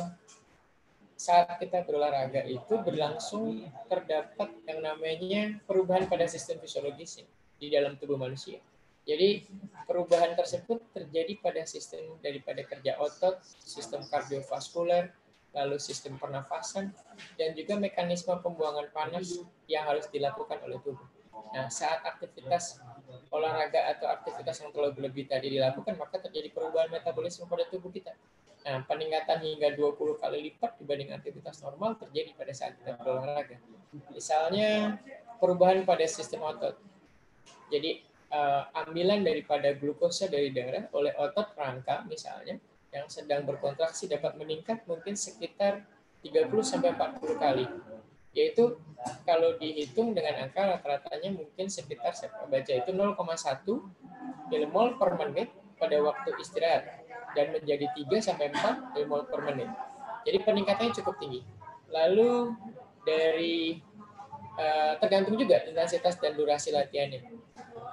saat kita berolahraga itu berlangsung terdapat yang namanya perubahan pada sistem fisiologis di dalam tubuh manusia. Jadi perubahan tersebut terjadi pada sistem daripada kerja otot, sistem kardiovaskular, lalu sistem pernafasan, dan juga mekanisme pembuangan panas yang harus dilakukan oleh tubuh. Nah, saat aktivitas olahraga atau aktivitas yang terlalu berlebih tadi dilakukan, maka terjadi perubahan metabolisme pada tubuh kita. Nah, peningkatan hingga 20 kali lipat dibanding aktivitas normal terjadi pada saat kita berolahraga. Misalnya, perubahan pada sistem otot. Jadi, uh, ambilan daripada glukosa dari darah oleh otot rangka misalnya yang sedang berkontraksi dapat meningkat mungkin sekitar 30 sampai 40 kali yaitu kalau dihitung dengan angka rata-ratanya mungkin sekitar saya baca itu 0,1 milmol per menit pada waktu istirahat dan menjadi 3 sampai 4 milmol per menit. Jadi peningkatannya cukup tinggi. Lalu dari uh, tergantung juga intensitas dan durasi latihannya.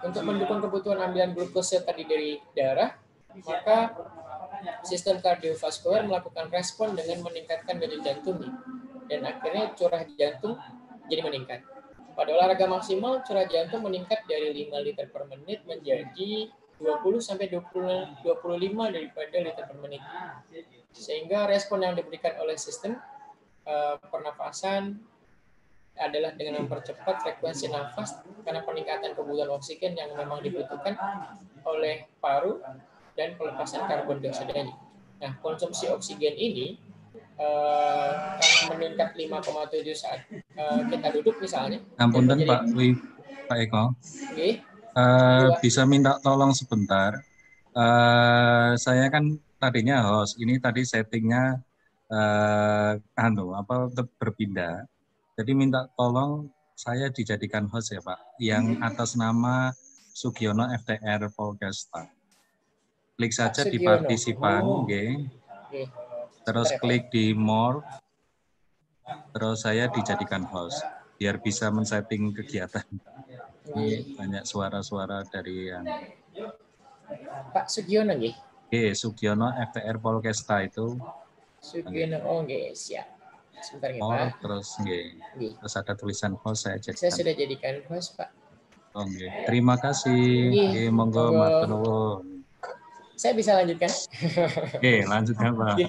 Untuk mendukung kebutuhan ambilan glukosa tadi dari darah, maka sistem kardiovaskular melakukan respon dengan meningkatkan denyut jantungnya dan akhirnya curah jantung jadi meningkat. pada olahraga maksimal curah jantung meningkat dari 5 liter per menit menjadi 20 sampai 20 25 daripada liter per menit. Sehingga respon yang diberikan oleh sistem uh, pernafasan adalah dengan mempercepat frekuensi nafas karena peningkatan kebutuhan oksigen yang memang dibutuhkan oleh paru dan pelepasan karbon dioksida. Nah, konsumsi oksigen ini uh, karena meningkat 5,7 saat uh, kita duduk misalnya. Ampun dan Pak Wi, Pak Eko. Okay. Uh, bisa minta tolong sebentar. Uh, saya kan tadinya host, ini tadi settingnya uh, anu apa berpindah. Jadi minta tolong saya dijadikan host ya Pak, yang atas nama Sugiono FTR Polkesta. Klik saja di partisipan, oh. okay. Terus klik di more, terus saya dijadikan host biar bisa men-setting kegiatan. Ini banyak suara-suara dari yang Pak Sugiono nggih. Oke, Sugiono FTR Polkesta itu. Sugiono, oh nggih, siap. Sebentar ya, Pak. Terus nggih. Terus ada tulisan host saya jadikan. Saya sudah jadikan host, Pak. Oh, nggih. Terima kasih. Nggih, monggo matur Saya bisa lanjutkan? Oke, lanjutkan, Pak. Oke.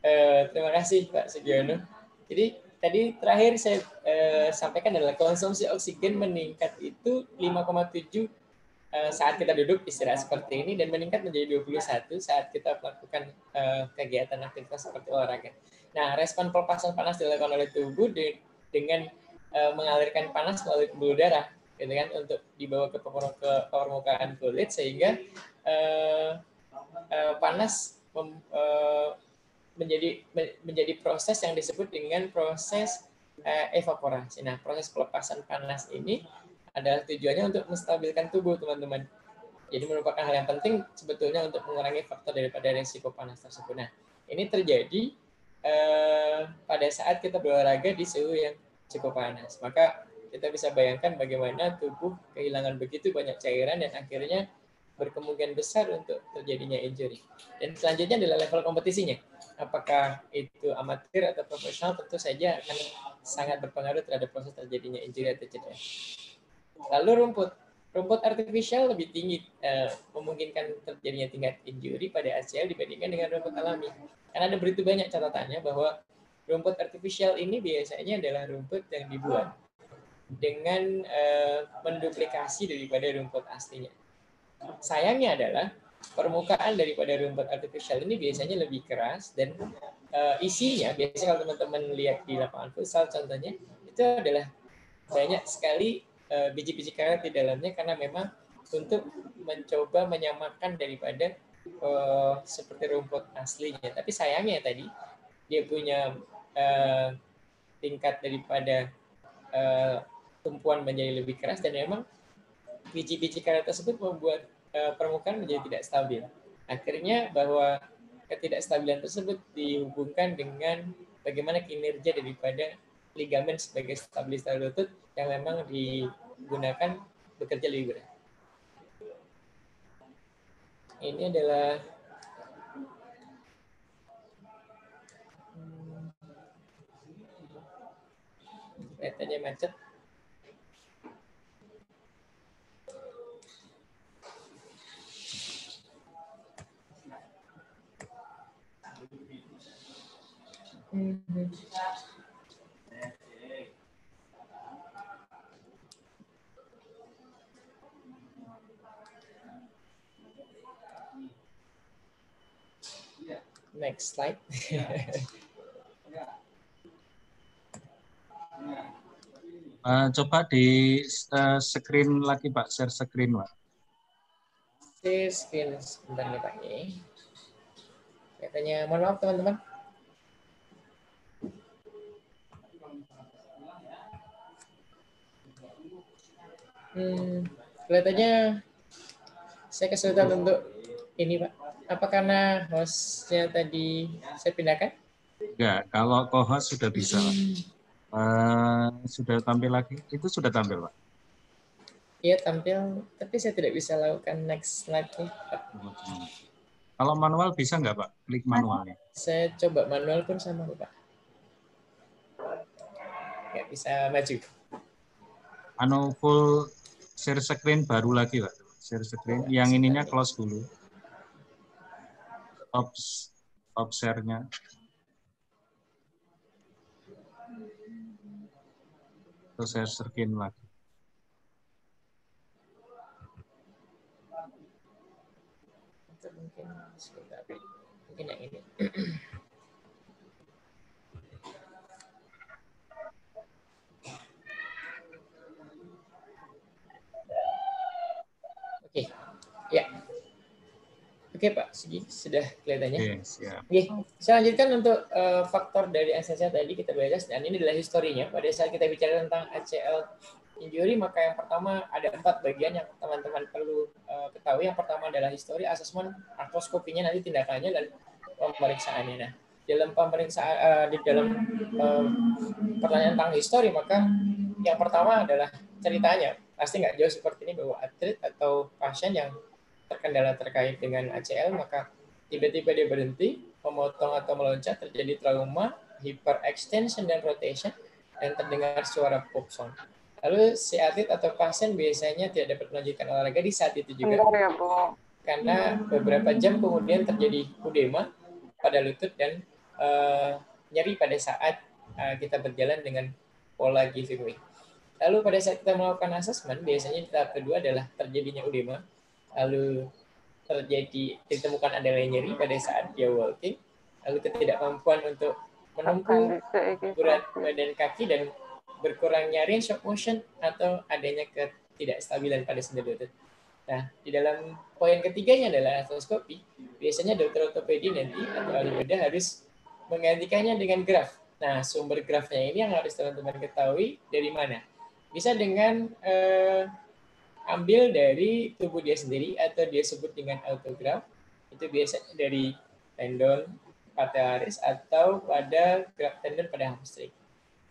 Uh, terima kasih, Pak Sugiono. Jadi tadi terakhir saya uh, sampaikan adalah konsumsi oksigen meningkat itu 5,7 Eh, saat kita duduk istirahat seperti ini dan meningkat menjadi 21 saat kita melakukan uh, kegiatan aktivitas seperti olahraga. Nah, respon pelepasan panas dilakukan oleh tubuh de dengan uh, mengalirkan panas melalui pembuluh darah, gitu kan, untuk dibawa ke, ke permukaan kulit sehingga uh, uh, panas mem, uh, menjadi menjadi proses yang disebut dengan proses uh, evaporasi. Nah, proses pelepasan panas ini adalah tujuannya untuk menstabilkan tubuh teman-teman. Jadi merupakan hal yang penting sebetulnya untuk mengurangi faktor daripada resiko panas tersebut. Nah, ini terjadi eh, pada saat kita berolahraga di suhu yang cukup panas. Maka kita bisa bayangkan bagaimana tubuh kehilangan begitu banyak cairan dan akhirnya berkemungkinan besar untuk terjadinya injury. Dan selanjutnya adalah level kompetisinya. Apakah itu amatir atau profesional tentu saja akan sangat berpengaruh terhadap proses terjadinya injury atau cedera. Lalu rumput. Rumput artificial lebih tinggi, uh, memungkinkan terjadinya tingkat injury pada ACL dibandingkan dengan rumput alami. Karena ada begitu banyak catatannya bahwa rumput artificial ini biasanya adalah rumput yang dibuat dengan uh, menduplikasi daripada rumput aslinya. Sayangnya adalah permukaan daripada rumput artificial ini biasanya lebih keras dan uh, isinya biasanya kalau teman-teman lihat di lapangan futsal contohnya itu adalah banyak sekali Eh, biji-biji karet di dalamnya karena memang untuk mencoba menyamakan daripada uh, seperti rumput aslinya. Tapi sayangnya tadi dia punya uh, tingkat daripada uh, tumpuan menjadi lebih keras dan memang biji-biji karet tersebut membuat uh, permukaan menjadi tidak stabil. Akhirnya bahwa ketidakstabilan tersebut dihubungkan dengan bagaimana kinerja daripada ligamen sebagai stabilisator lutut yang memang digunakan bekerja lebih berat. Ini adalah kelihatannya macet. Mm-hmm. Next slide. uh, coba di uh, screen lagi Pak, share screen Pak. Share screen sebentar nih Pak. Katanya, mohon maaf teman-teman. Hmm, kelihatannya saya kesulitan untuk ini Pak. Apa karena hostnya tadi saya pindahkan? Enggak, kalau co-host sudah bisa. Uh, sudah tampil lagi? Itu sudah tampil, Pak? Iya, tampil. Tapi saya tidak bisa lakukan next nih, Pak. Kalau manual bisa nggak, Pak? Klik manualnya. Saya coba manual pun sama, Pak. Nggak bisa maju. anu full share screen baru lagi Pak. Share screen. Yang ininya close dulu. Top top share-nya. Terus share screen lagi. Mungkin yang ini. Oke, ya. Oke Pak Sigi, sudah kelihatannya. Oke, siap. Oke, saya lanjutkan untuk uh, faktor dari SSA tadi kita bahas, dan ini adalah historinya. Pada saat kita bicara tentang ACL injury, maka yang pertama ada empat bagian yang teman-teman perlu uh, ketahui. Yang pertama adalah histori, asesmen, artroskopinya, nanti tindakannya, dan pemeriksaannya. Nah, dalam pemeriksaan, uh, di dalam uh, pertanyaan tentang histori, maka yang pertama adalah ceritanya pasti nggak jauh seperti ini bahwa atlet atau pasien yang terkendala terkait dengan ACL maka tiba-tiba dia berhenti memotong atau meloncat terjadi trauma hyperextension dan rotation dan terdengar suara pop sound. Lalu si atlet atau pasien biasanya tidak dapat melanjutkan olahraga di saat itu juga. Ya, Karena beberapa jam kemudian terjadi udema pada lutut dan uh, nyeri pada saat uh, kita berjalan dengan pola giving way. Lalu pada saat kita melakukan asesmen, biasanya tahap kedua adalah terjadinya udema. Lalu terjadi ditemukan adanya nyeri pada saat dia walking. Lalu ketidakmampuan untuk menempuh berat badan kaki dan berkurangnya range of motion atau adanya ketidakstabilan pada sendi lutut. Nah, di dalam poin ketiganya adalah artroskopi. Biasanya dokter ortopedi nanti atau ahli bedah harus menggantikannya dengan graf. Nah, sumber grafnya ini yang harus teman-teman ketahui dari mana bisa dengan uh, ambil dari tubuh dia sendiri atau dia sebut dengan autograf itu biasa dari tendon patellaris atau pada graf tendon pada hamstring.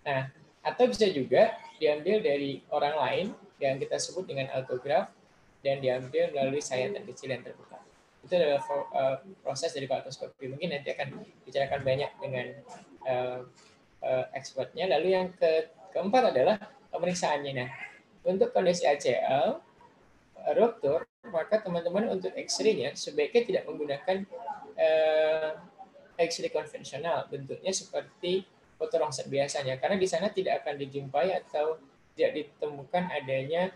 Nah, atau bisa juga diambil dari orang lain yang kita sebut dengan autograf dan diambil melalui sayatan kecil yang terbuka. Itu adalah uh, proses dari kolposkopi. Mungkin nanti akan bicarakan banyak dengan uh, uh, expertnya. Lalu yang ke keempat adalah pemeriksaannya. Nah, untuk kondisi ACL, ruptur, maka teman-teman untuk X-ray-nya sebaiknya tidak menggunakan uh, X-ray konvensional, bentuknya seperti foto rongset biasanya, karena di sana tidak akan dijumpai atau tidak ditemukan adanya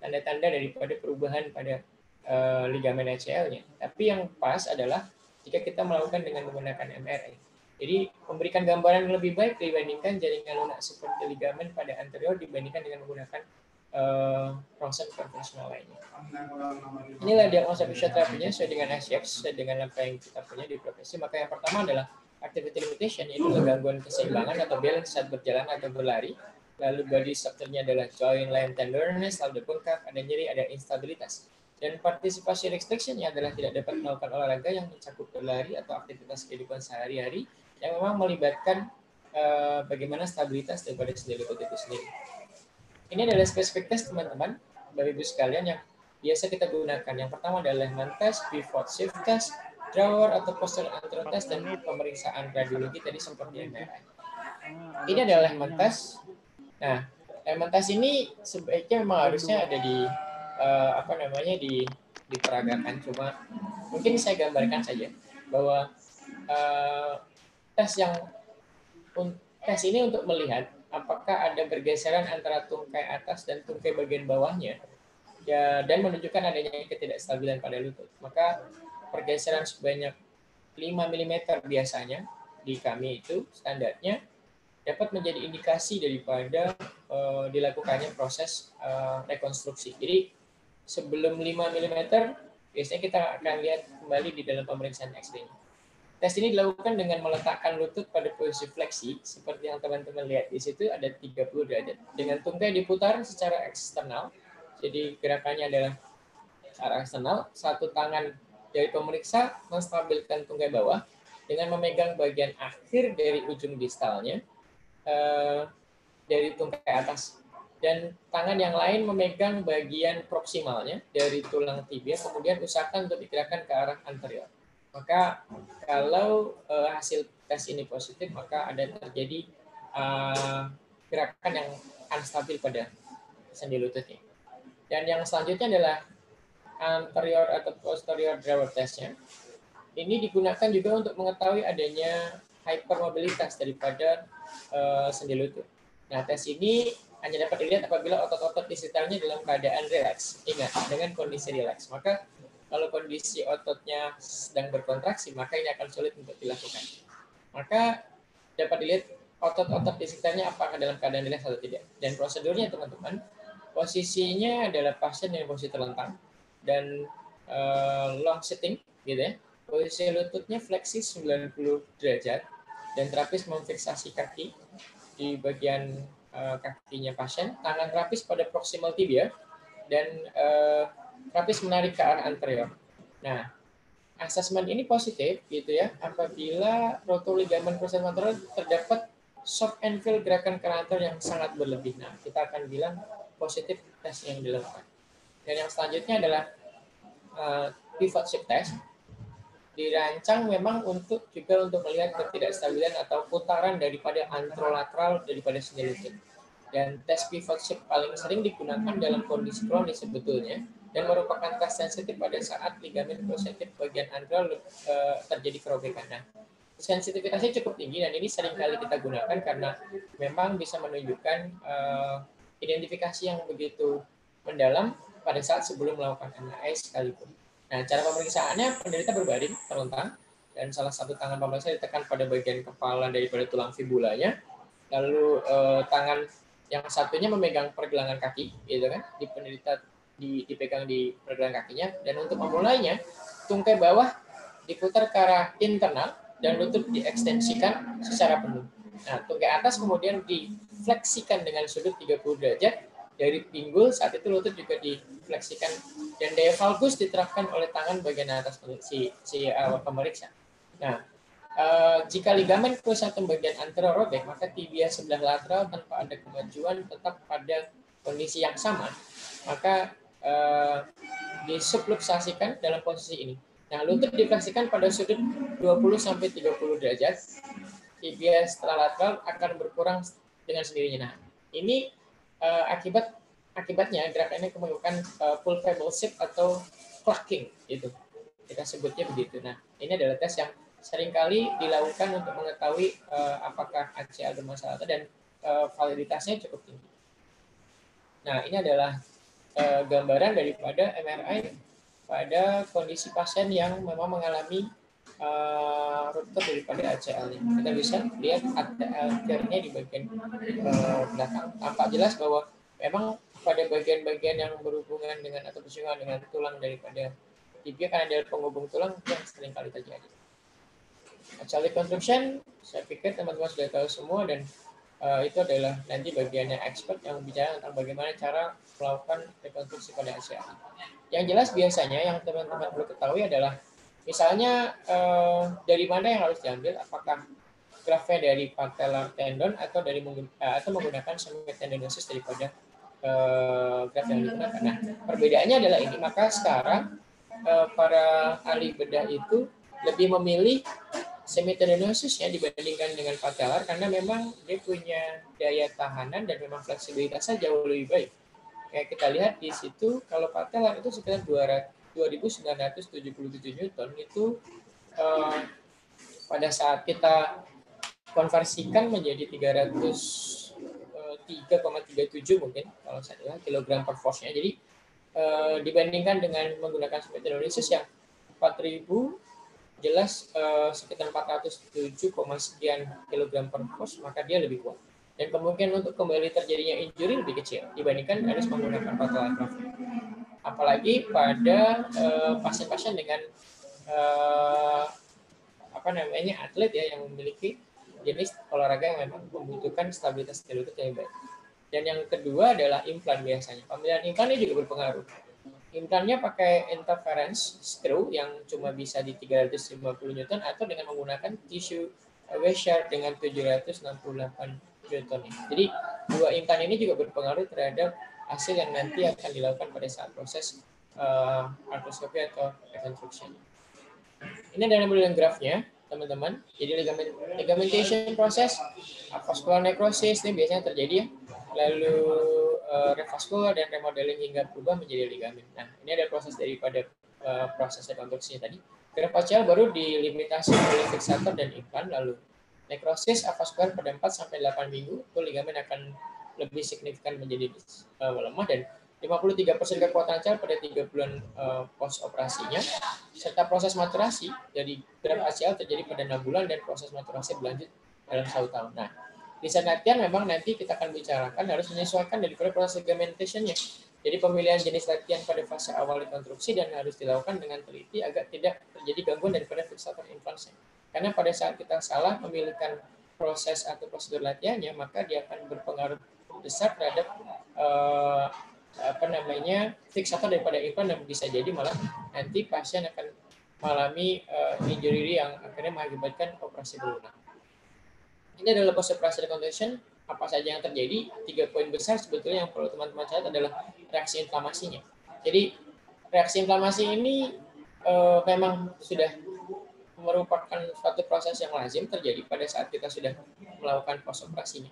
tanda-tanda daripada perubahan pada uh, ligamen ACL-nya. Tapi yang pas adalah jika kita melakukan dengan menggunakan MRI. Jadi memberikan gambaran lebih baik dibandingkan jaringan lunak seperti ligamen pada anterior dibandingkan dengan menggunakan uh, rongsen konvensional lainnya. Inilah diagnosa fisioterapinya sesuai dengan SCF, sesuai dengan apa yang kita punya di profesi. Maka yang pertama adalah activity limitation, yaitu gangguan keseimbangan atau balance saat berjalan atau berlari. Lalu body structure-nya adalah joint line tenderness, lalu bengkak, ada nyeri, ada instabilitas. Dan partisipasi restriction yang adalah tidak dapat melakukan olahraga yang mencakup berlari atau aktivitas kehidupan sehari-hari yang memang melibatkan uh, bagaimana stabilitas daripada sendi lutut itu sendiri. Ini adalah spesifik test teman-teman, Bapak Ibu sekalian yang biasa kita gunakan. Yang pertama adalah Lehman test, pivot shift test, drawer atau posture antro test, dan pemeriksaan radiologi tadi seperti MRI. Ini adalah Lehman test. Nah, Lehman test ini sebaiknya memang harusnya ada di uh, apa namanya di diperagakan. Cuma mungkin saya gambarkan saja bahwa uh, tes yang tes ini untuk melihat apakah ada pergeseran antara tungkai atas dan tungkai bagian bawahnya ya dan menunjukkan adanya ketidakstabilan pada lutut. Maka pergeseran sebanyak 5 mm biasanya di kami itu standarnya dapat menjadi indikasi daripada uh, dilakukannya proses uh, rekonstruksi. Jadi sebelum 5 mm biasanya kita akan lihat kembali di dalam pemeriksaan X-ray. Tes ini dilakukan dengan meletakkan lutut pada posisi fleksi, seperti yang teman-teman lihat di situ ada 30 derajat. Dengan tungkai diputar secara eksternal, jadi gerakannya adalah secara eksternal, satu tangan dari pemeriksa menstabilkan tungkai bawah dengan memegang bagian akhir dari ujung distalnya eh, dari tungkai atas dan tangan yang lain memegang bagian proksimalnya dari tulang tibia kemudian usahakan untuk digerakkan ke arah anterior maka kalau uh, hasil tes ini positif, maka ada terjadi uh, gerakan yang unstabil pada sendi lututnya. Dan yang selanjutnya adalah anterior atau posterior driver testnya. Ini digunakan juga untuk mengetahui adanya hypermobilitas daripada uh, sendi lutut. Nah, tes ini hanya dapat dilihat apabila otot-otot di dalam keadaan rileks. Ingat, dengan kondisi rileks. Maka kalau kondisi ototnya sedang berkontraksi, maka ini akan sulit untuk dilakukan. Maka dapat dilihat otot-otot di sekitarnya apakah dalam keadaan rileks atau tidak. Dan prosedurnya, teman-teman, posisinya adalah pasien yang posisi terlentang dan uh, long sitting gitu ya. Posisi lututnya fleksi 90 derajat dan terapis memfiksasi kaki di bagian uh, kakinya pasien, tangan terapis pada proximal tibia dan uh, terapis menarik ke arah anterior. Nah, asesmen ini positif gitu ya apabila cruciate anterior terdapat soft feel gerakan ke yang sangat berlebih. Nah, kita akan bilang positif tes yang dilakukan. Dan yang selanjutnya adalah uh, pivot shift test. Dirancang memang untuk juga untuk melihat ketidakstabilan atau putaran daripada antrolateral daripada sendi lutut. Dan tes pivot shift paling sering digunakan dalam kondisi kronis sebetulnya dan merupakan tes sensitif pada saat ligamen prosentif bagian antral uh, terjadi kerobekan. Nah, sensitivitasnya cukup tinggi dan ini sering kali kita gunakan karena memang bisa menunjukkan uh, identifikasi yang begitu mendalam pada saat sebelum melakukan MRI sekalipun. Nah, cara pemeriksaannya penderita berbaring, terlentang, dan salah satu tangan pemeriksa ditekan pada bagian kepala daripada tulang fibulanya, lalu eh, tangan yang satunya memegang pergelangan kaki, gitu kan, di penderita di, dipegang di pergelangan kakinya, dan untuk memulainya, tungkai bawah diputar ke arah internal dan lutut diekstensikan secara penuh. Nah, tungkai atas kemudian difleksikan dengan sudut 30 derajat dari pinggul saat itu lutut juga difleksikan dan daya valgus diterapkan oleh tangan bagian atas si, si uh, pemeriksa. Nah, uh, jika ligamen pusat bagian anterior robek, maka tibia sebelah lateral tanpa ada kemajuan tetap pada kondisi yang sama, maka uh, disubluxasikan dalam posisi ini. Nah, lutut difleksikan pada sudut 20 sampai 30 derajat. Tibia setelah lateral akan berkurang dengan sendirinya. Nah, ini uh, akibat akibatnya gerakan ini melakukan uh, full pulpable shift atau clucking itu kita sebutnya begitu. Nah ini adalah tes yang sering kali dilakukan untuk mengetahui uh, apakah ACL bermasalah dan uh, validitasnya cukup tinggi. Nah ini adalah uh, gambaran daripada MRI pada kondisi pasien yang memang mengalami uh, rute daripada ACL-nya. Kita bisa lihat ACL-nya di bagian uh, belakang. Tampak jelas bahwa memang pada bagian-bagian yang berhubungan dengan atau bersinggungan dengan tulang daripada tibia karena ada penghubung tulang yang sering kali terjadi. ACL reconstruction, saya pikir teman-teman sudah tahu semua dan uh, itu adalah nanti bagiannya expert yang bicara tentang bagaimana cara melakukan rekonstruksi pada ACL. Yang jelas biasanya yang teman-teman perlu ketahui adalah Misalnya eh, dari mana yang harus diambil? Apakah grafnya dari patellar tendon atau dari eh, atau menggunakan semitendinosis daripada eh, graf yang digunakan. Nah, perbedaannya adalah ini. Maka sekarang para ahli bedah itu lebih memilih semitendinosis ya dibandingkan dengan patellar karena memang dia punya daya tahanan dan memang fleksibilitasnya jauh lebih baik. Kayak kita lihat di situ kalau patellar itu sekitar 200 2977 Newton itu uh, pada saat kita konversikan menjadi 303,37 eh, mungkin kalau saya kilogram per force-nya. Jadi uh, dibandingkan dengan menggunakan metodologisis yang 4000 jelas uh, sekitar 407, sekian kilogram per force maka dia lebih kuat. Dan kemungkinan untuk kembali terjadinya injury lebih kecil dibandingkan harus menggunakan patellar apalagi pada eh, pasien-pasien uh, dengan uh, apa namanya atlet ya yang memiliki jenis olahraga yang memang membutuhkan stabilitas lutut yang baik. Dan yang kedua adalah implan biasanya. Pemilihan implan ini juga berpengaruh. Implannya pakai interference screw yang cuma bisa di 350 Newton atau dengan menggunakan tissue washer dengan 768 Newton. Jadi dua implan ini juga berpengaruh terhadap hasil yang nanti akan dilakukan pada saat proses uh, atau reconstruction. Ini adalah modeling grafnya, teman-teman. Jadi ligament, ligamentation proses, vascular necrosis ini biasanya terjadi ya. Lalu uh, revaskular dan remodeling hingga berubah menjadi ligamen. Nah, ini ada proses daripada uh, proses rekonstruksinya tadi. Axial baru dilimitasi oleh fiksator dan implan, lalu nekrosis avaskular pada 4 sampai 8 minggu, itu ligamen akan lebih signifikan menjadi uh, melemah dan 53% kekuatan sel pada tiga bulan uh, post operasinya, serta proses maturasi dari graf axial terjadi pada enam bulan dan proses maturasi berlanjut dalam satu tahun. Nah, di saat latihan memang nanti kita akan bicarakan harus menyesuaikan dari proses ligamentation-nya. Jadi pemilihan jenis latihan pada fase awal rekonstruksi dan harus dilakukan dengan teliti agar tidak terjadi gangguan daripada fixator inflansnya. Karena pada saat kita salah memilihkan proses atau prosedur latihannya, maka dia akan berpengaruh besar terhadap uh, apa namanya fiksator daripada implan dan bisa jadi malah nanti pasien akan mengalami uh, injury yang akhirnya mengakibatkan operasi berulang. Ini adalah post operasi reconstruction. Apa saja yang terjadi? Tiga poin besar sebetulnya yang perlu teman-teman catat adalah reaksi inflamasinya. Jadi reaksi inflamasi ini uh, memang sudah merupakan suatu proses yang lazim terjadi pada saat kita sudah melakukan post operasinya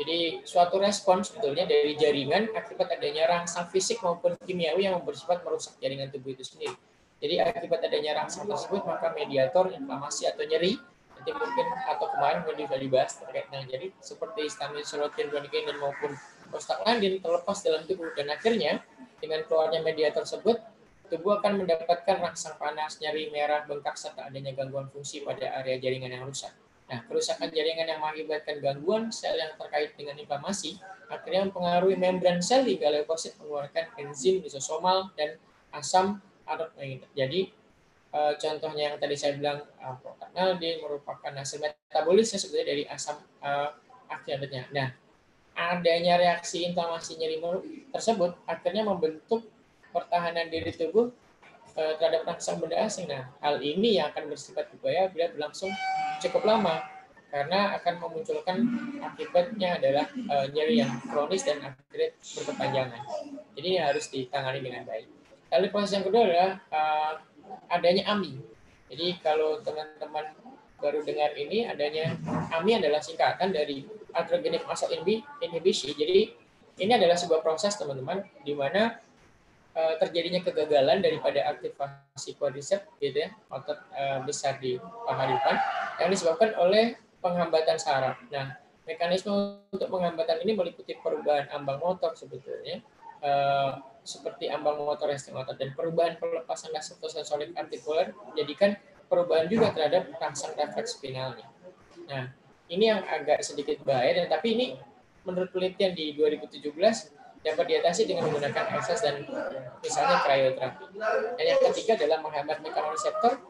jadi suatu respon sebetulnya dari jaringan akibat adanya rangsang fisik maupun kimiawi yang bersifat merusak jaringan tubuh itu sendiri. Jadi akibat adanya rangsang tersebut maka mediator inflamasi atau nyeri nanti mungkin atau kemarin mungkin bisa dibahas terkait dengan nyeri seperti histamin, serotin, dan maupun prostaglandin terlepas dalam tubuh dan akhirnya dengan keluarnya mediator tersebut tubuh akan mendapatkan rangsang panas, nyeri merah, bengkak serta adanya gangguan fungsi pada area jaringan yang rusak. Nah, kerusakan jaringan yang mengakibatkan gangguan sel yang terkait dengan inflamasi akhirnya mempengaruhi membran sel hingga leukosit mengeluarkan enzim lisosomal dan asam adenoid. Jadi uh, contohnya yang tadi saya bilang uh, prostaglandin merupakan hasil metabolisnya sebetulnya dari asam uh, aktinatnya. Nah, adanya reaksi inflamasi nyeri tersebut akhirnya membentuk pertahanan diri tubuh uh, terhadap rangsang benda asing. Nah, hal ini yang akan bersifat berbahaya bila berlangsung cukup lama karena akan memunculkan akibatnya adalah uh, nyeri yang kronis dan akhirnya berkepanjangan. Jadi harus ditangani dengan baik. Lalu proses yang kedua adalah uh, adanya AMI. Jadi kalau teman-teman baru dengar ini adanya AMI adalah singkatan dari androgenic muscle inhibition. Jadi ini adalah sebuah proses teman-teman di mana uh, terjadinya kegagalan daripada aktivasi quadriceps gitu ya otot uh, besar di paha depan yang disebabkan oleh penghambatan saraf. Nah, mekanisme untuk penghambatan ini meliputi perubahan ambang motor sebetulnya, uh, seperti ambang motor resting otot dan perubahan pelepasan sensorik artikuler menjadikan perubahan juga terhadap rangsang refleks spinalnya. Nah, ini yang agak sedikit bahaya dan tapi ini menurut penelitian di 2017 dapat diatasi dengan menggunakan ekses dan misalnya krioterapi. Dan yang ketiga adalah menghambat mekanisme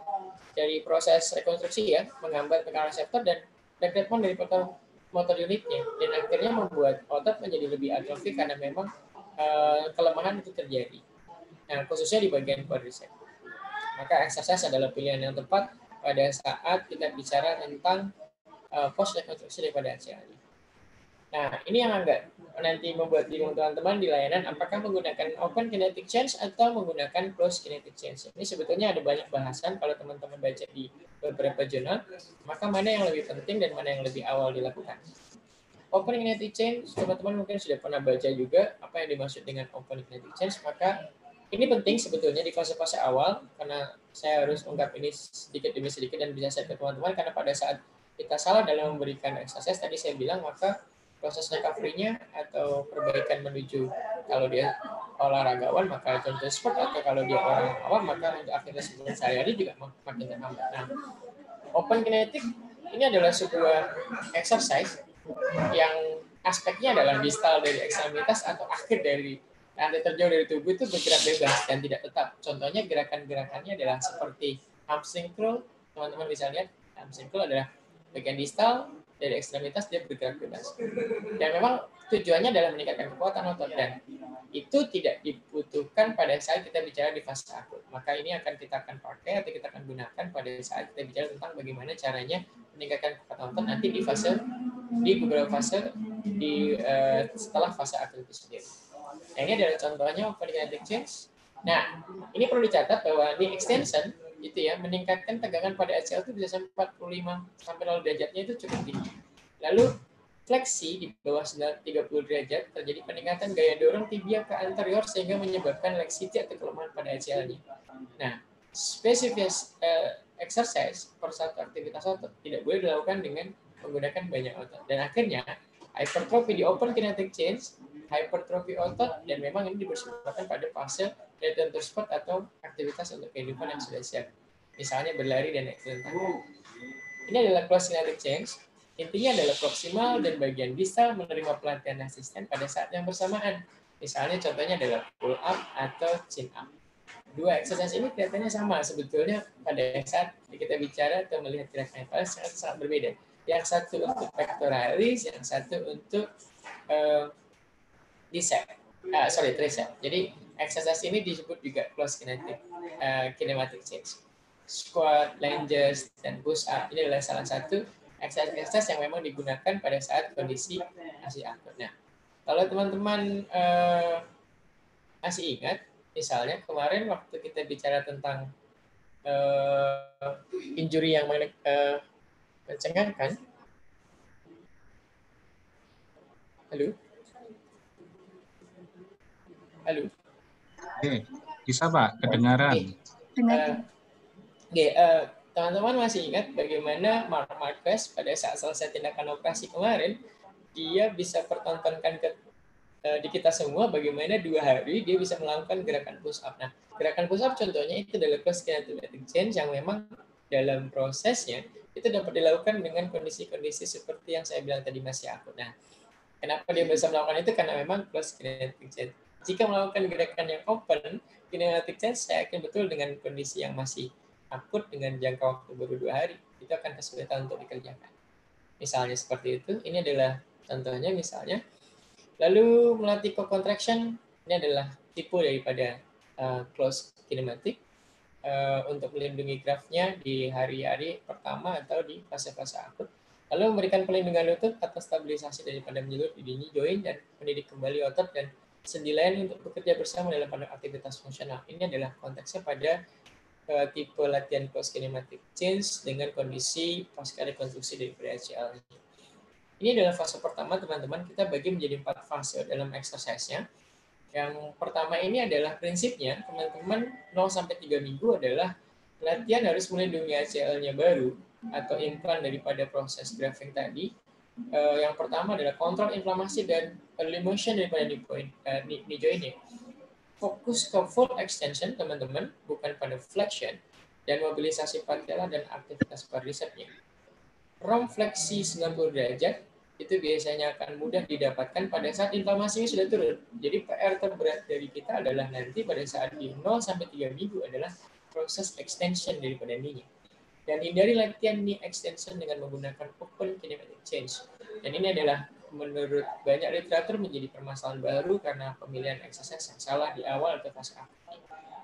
dari proses rekonstruksi ya menghambat reseptor dan rekrutmen dari motor motor unitnya dan akhirnya membuat otot menjadi lebih atrofik karena memang uh, kelemahan itu terjadi. Nah, khususnya di bagian quadriceps. Maka exercise adalah pilihan yang tepat pada saat kita bicara tentang uh, post rekonstruksi daripada ACL. Nah, ini yang agak nanti membuat bingung teman-teman di layanan apakah menggunakan open kinetic change atau menggunakan closed kinetic change. Ini sebetulnya ada banyak bahasan kalau teman-teman baca di beberapa jurnal, maka mana yang lebih penting dan mana yang lebih awal dilakukan. Open kinetic change, teman-teman mungkin sudah pernah baca juga apa yang dimaksud dengan open kinetic change, maka ini penting sebetulnya di fase-fase awal karena saya harus ungkap ini sedikit demi sedikit dan bisa saya ke teman-teman karena pada saat kita salah dalam memberikan exercise tadi saya bilang maka proses recovery-nya atau perbaikan menuju kalau dia olahragawan maka contoh sport atau kalau dia orang awam maka untuk aktivitas sehari-hari juga makin terhambat. Nah, open kinetic ini adalah sebuah exercise yang aspeknya adalah distal dari ekstremitas atau akhir dari lantai terjauh dari tubuh itu bergerak bebas dan tidak tetap. Contohnya gerakan-gerakannya adalah seperti hamstring curl, teman-teman bisa lihat hamstring curl adalah bagian distal dari ekstremitas dia bergerak bebas. Dan memang tujuannya adalah meningkatkan kekuatan otot dan itu tidak dibutuhkan pada saat kita bicara di fase akut. Maka ini akan kita akan pakai atau kita akan gunakan pada saat kita bicara tentang bagaimana caranya meningkatkan kekuatan otot nanti di fase di beberapa fase di uh, setelah fase akut itu sendiri. Nah, ini adalah contohnya open kinetic change. Nah, ini perlu dicatat bahwa di extension itu ya meningkatkan tegangan pada HCl itu bisa sampai 45 sampai 0 derajatnya itu cukup tinggi. Lalu fleksi di bawah 30 derajat terjadi peningkatan gaya dorong tibia ke anterior sehingga menyebabkan laxity atau kelemahan pada ACL-nya. Nah, spesifik uh, exercise per satu aktivitas otot tidak boleh dilakukan dengan menggunakan banyak otot. Dan akhirnya hypertrophy di open kinetic change, hypertrophy otot, dan memang ini dipersembahkan pada fase return to sport atau aktivitas untuk kehidupan yang sudah siap. Misalnya berlari dan naik Ini adalah close kinetic change Intinya adalah proksimal dan bagian distal menerima pelatihan asisten pada saat yang bersamaan. Misalnya contohnya adalah pull up atau chin up. Dua exercise ini kelihatannya sama sebetulnya pada saat kita bicara atau melihat gerakan yang sangat, sangat berbeda. Yang satu untuk pectoralis, yang satu untuk uh. Uh, sorry, tricep. Jadi exercise ini disebut juga close kinetic uh, kinematic change. Squat, lunges, dan push up ini adalah salah satu exercise yang memang digunakan pada saat kondisi masih akut. Nah, kalau teman-teman uh, masih ingat, misalnya kemarin waktu kita bicara tentang uh, injury yang uh, mencengangkan, halo, halo. Oke, bisa Pak, kedengaran. Oke, uh, okay, uh, Teman-teman masih ingat bagaimana Mark Marquez pada saat selesai tindakan operasi kemarin, dia bisa pertontonkan ke di kita semua bagaimana dua hari dia bisa melakukan gerakan push up. Nah, gerakan push up contohnya itu adalah cross kinetic change yang memang dalam prosesnya itu dapat dilakukan dengan kondisi-kondisi seperti yang saya bilang tadi masih akut. Nah, kenapa dia bisa melakukan itu? Karena memang cross kinetic change. Jika melakukan gerakan yang open, kinetic change saya yakin betul dengan kondisi yang masih akut dengan jangka waktu baru dua hari, itu akan kesulitan untuk dikerjakan. Misalnya seperti itu, ini adalah contohnya misalnya. Lalu melatih co-contraction, ini adalah tipe daripada uh, close kinematic uh, untuk melindungi grafnya di hari-hari pertama atau di fase-fase akut. Lalu memberikan pelindungan lutut atau stabilisasi daripada menyelut di dini join dan mendidik kembali otot dan sendi lain untuk bekerja bersama dalam aktivitas fungsional. Ini adalah konteksnya pada uh, tipe latihan post kinematic change dengan kondisi pasca rekonstruksi dari ACL. Ini adalah fase pertama teman-teman, kita bagi menjadi empat fase dalam exercise-nya. Yang pertama ini adalah prinsipnya, teman-teman 0 sampai 3 minggu adalah latihan harus melindungi ACL-nya baru atau implan daripada proses grafting tadi. Uh, yang pertama adalah kontrol inflamasi dan early motion daripada knee, point, uh, knee, knee joint fokus ke full extension teman-teman, bukan pada flexion dan mobilisasi patella dan aktivitas quadricepsnya. Rom fleksi 90 derajat itu biasanya akan mudah didapatkan pada saat inflamasinya sudah turun. Jadi PR terberat dari kita adalah nanti pada saat di 0 sampai 3 minggu adalah proses extension daripada knee-nya. Dan hindari latihan knee extension dengan menggunakan open kinematic change. Dan ini adalah menurut banyak literatur menjadi permasalahan baru karena pemilihan exercise yang salah di awal atau fase awal.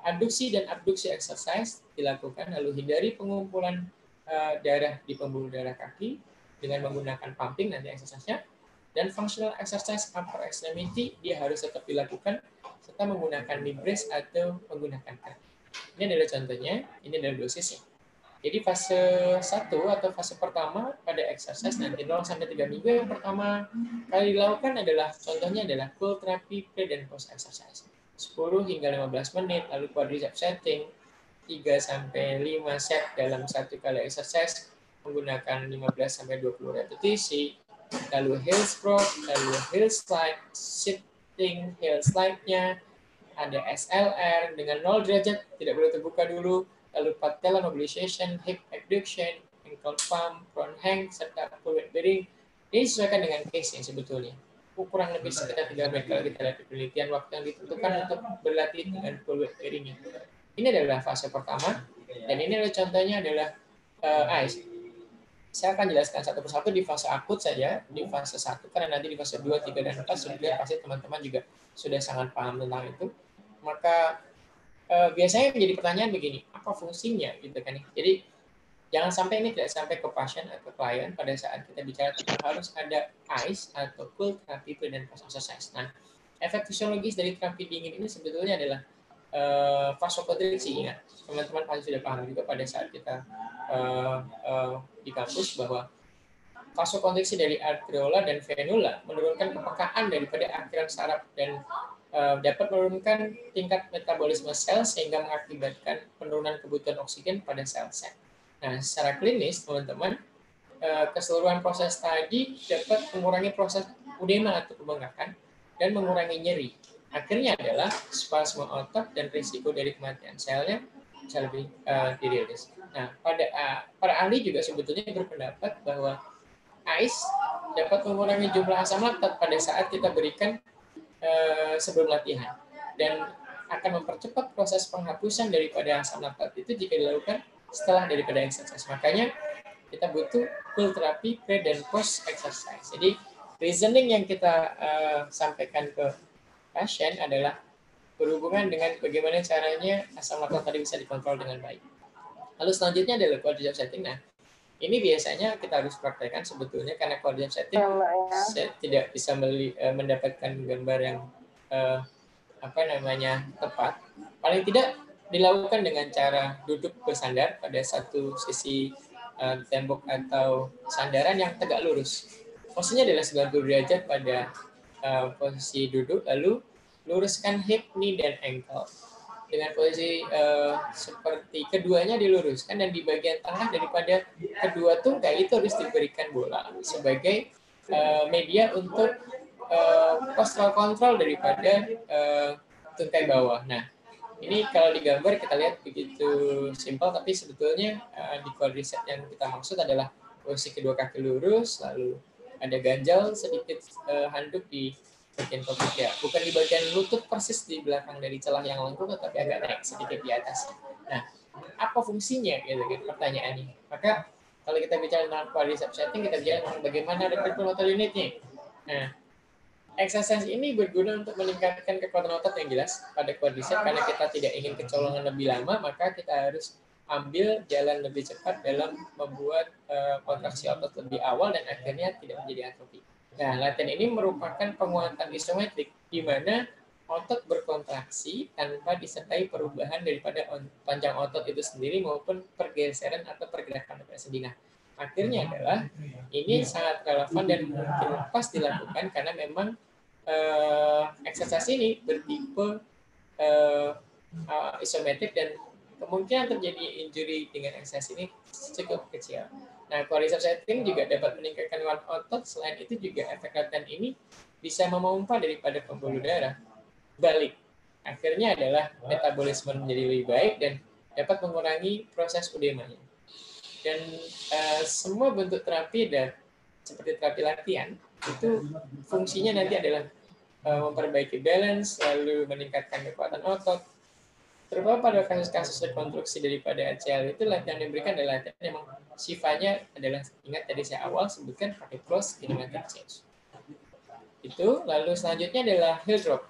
Abduksi dan abduksi exercise dilakukan lalu hindari pengumpulan uh, darah di pembuluh darah kaki dengan menggunakan pumping nanti exercise-nya dan functional exercise upper extremity dia harus tetap dilakukan serta menggunakan knee brace atau menggunakan kaki. Ini adalah contohnya, ini adalah dosisnya. Jadi fase 1 atau fase pertama pada exercise nanti 0 sampai 3 minggu yang pertama kali dilakukan adalah contohnya adalah cool therapy pre dan post exercise. 10 hingga 15 menit lalu quadricep setting 3 sampai 5 set dalam satu kali exercise menggunakan 15 sampai 20 repetisi lalu heel stroke, lalu heel slide, sitting heel slide-nya, ada SLR dengan 0 derajat, tidak boleh terbuka dulu, lalu patella mobilization, hip abduction, ankle pump, front hang, serta weight bearing. Ini disesuaikan dengan case yang sebetulnya. Kurang lebih sekitar 3 menit kalau kita lihat penelitian waktu yang ditentukan untuk berlatih dengan full weight bearing. Ini adalah fase pertama, dan ini adalah contohnya adalah uh, ice. Saya akan jelaskan satu persatu di fase akut saja, di fase 1, karena nanti di fase 2, 3, dan 4 sudah pasti teman-teman juga sudah sangat paham tentang itu. Maka uh, biasanya menjadi pertanyaan begini, apa fungsinya gitu kan? Jadi jangan sampai ini tidak sampai ke pasien atau klien pada saat kita bicara tentang harus ada ice atau cool pre dan exercise. Nah, efek fisiologis dari terapi dingin ini sebetulnya adalah uh, vasokonstriksi ya. Teman-teman pasti sudah paham juga pada saat kita uh, uh, di kampus bahwa vasokonstriksi dari arteriola dan venula menurunkan kepekaan daripada akhiran saraf dan uh, dapat menurunkan tingkat metabolisme sel sehingga mengakibatkan penurunan kebutuhan oksigen pada sel-sel. Nah, secara klinis, teman-teman, uh, keseluruhan proses tadi dapat mengurangi proses udema atau pembengkakan dan mengurangi nyeri. Akhirnya adalah spasme otot dan risiko dari kematian selnya bisa lebih uh, dirilis. Nah, pada uh, para ahli juga sebetulnya berpendapat bahwa AIS dapat mengurangi jumlah asam laktat pada saat kita berikan uh, sebelum latihan dan akan mempercepat proses penghapusan daripada asam laktat itu jika dilakukan setelah daripada exercise. Makanya kita butuh full terapi pre dan post exercise. Jadi reasoning yang kita uh, sampaikan ke pasien adalah berhubungan dengan bagaimana caranya asam laktat tadi bisa dikontrol dengan baik. Lalu selanjutnya adalah quality setting. Nah, ini biasanya kita harus praktekkan sebetulnya karena coordinate setting ya, ya. saya tidak bisa meli, uh, mendapatkan gambar yang uh, apa namanya tepat. Paling tidak dilakukan dengan cara duduk bersandar pada satu sisi uh, tembok atau sandaran yang tegak lurus. Posisinya adalah 90 derajat pada uh, posisi duduk, lalu luruskan hip, knee, dan ankle dengan posisi uh, seperti keduanya diluruskan dan di bagian tengah daripada kedua tungkai itu harus diberikan bola sebagai uh, media untuk uh, postural control daripada uh, tungkai bawah. Nah, ini kalau digambar kita lihat begitu simpel tapi sebetulnya uh, di quadricep yang kita maksud adalah posisi kedua kaki lurus lalu ada ganjal sedikit uh, handuk di bagian topik ya. Bukan di bagian lutut persis di belakang dari celah yang lengkung tetapi agak naik sedikit di atas. Nah apa fungsinya? Gitu kan pertanyaannya. Maka kalau kita bicara tentang quadriceps setting kita bicara tentang bagaimana recruitment motor unitnya. Nah exercise ini berguna untuk meningkatkan kekuatan otot yang jelas pada quadriceps karena kita tidak ingin kecolongan lebih lama maka kita harus ambil jalan lebih cepat dalam membuat uh, kontraksi otot lebih awal dan akhirnya tidak menjadi atrofi. Nah, latihan ini merupakan penguatan isometrik di mana otot berkontraksi tanpa disertai perubahan daripada panjang otot itu sendiri maupun pergeseran atau pergerakan pada sendi. Nah, akhirnya adalah ini sangat relevan dan mungkin pas dilakukan karena memang uh, exercise ini bertipe uh, uh, isometrik dan kemungkinan terjadi injury dengan exercise ini cukup kecil. Nah, quadriceps setting juga dapat meningkatkan kuat otot. Selain itu juga efek latihan ini bisa memompa daripada pembuluh darah. Balik. Akhirnya adalah metabolisme menjadi lebih baik dan dapat mengurangi proses udemanya. Dan uh, semua bentuk terapi dan seperti terapi latihan itu fungsinya nanti adalah uh, memperbaiki balance, lalu meningkatkan kekuatan otot, terutama pada kasus-kasus rekonstruksi daripada ACL itu latihan yang diberikan adalah latihan yang sifatnya adalah ingat tadi saya awal sebutkan pakai close kinematic change. Itu lalu selanjutnya adalah heel drop.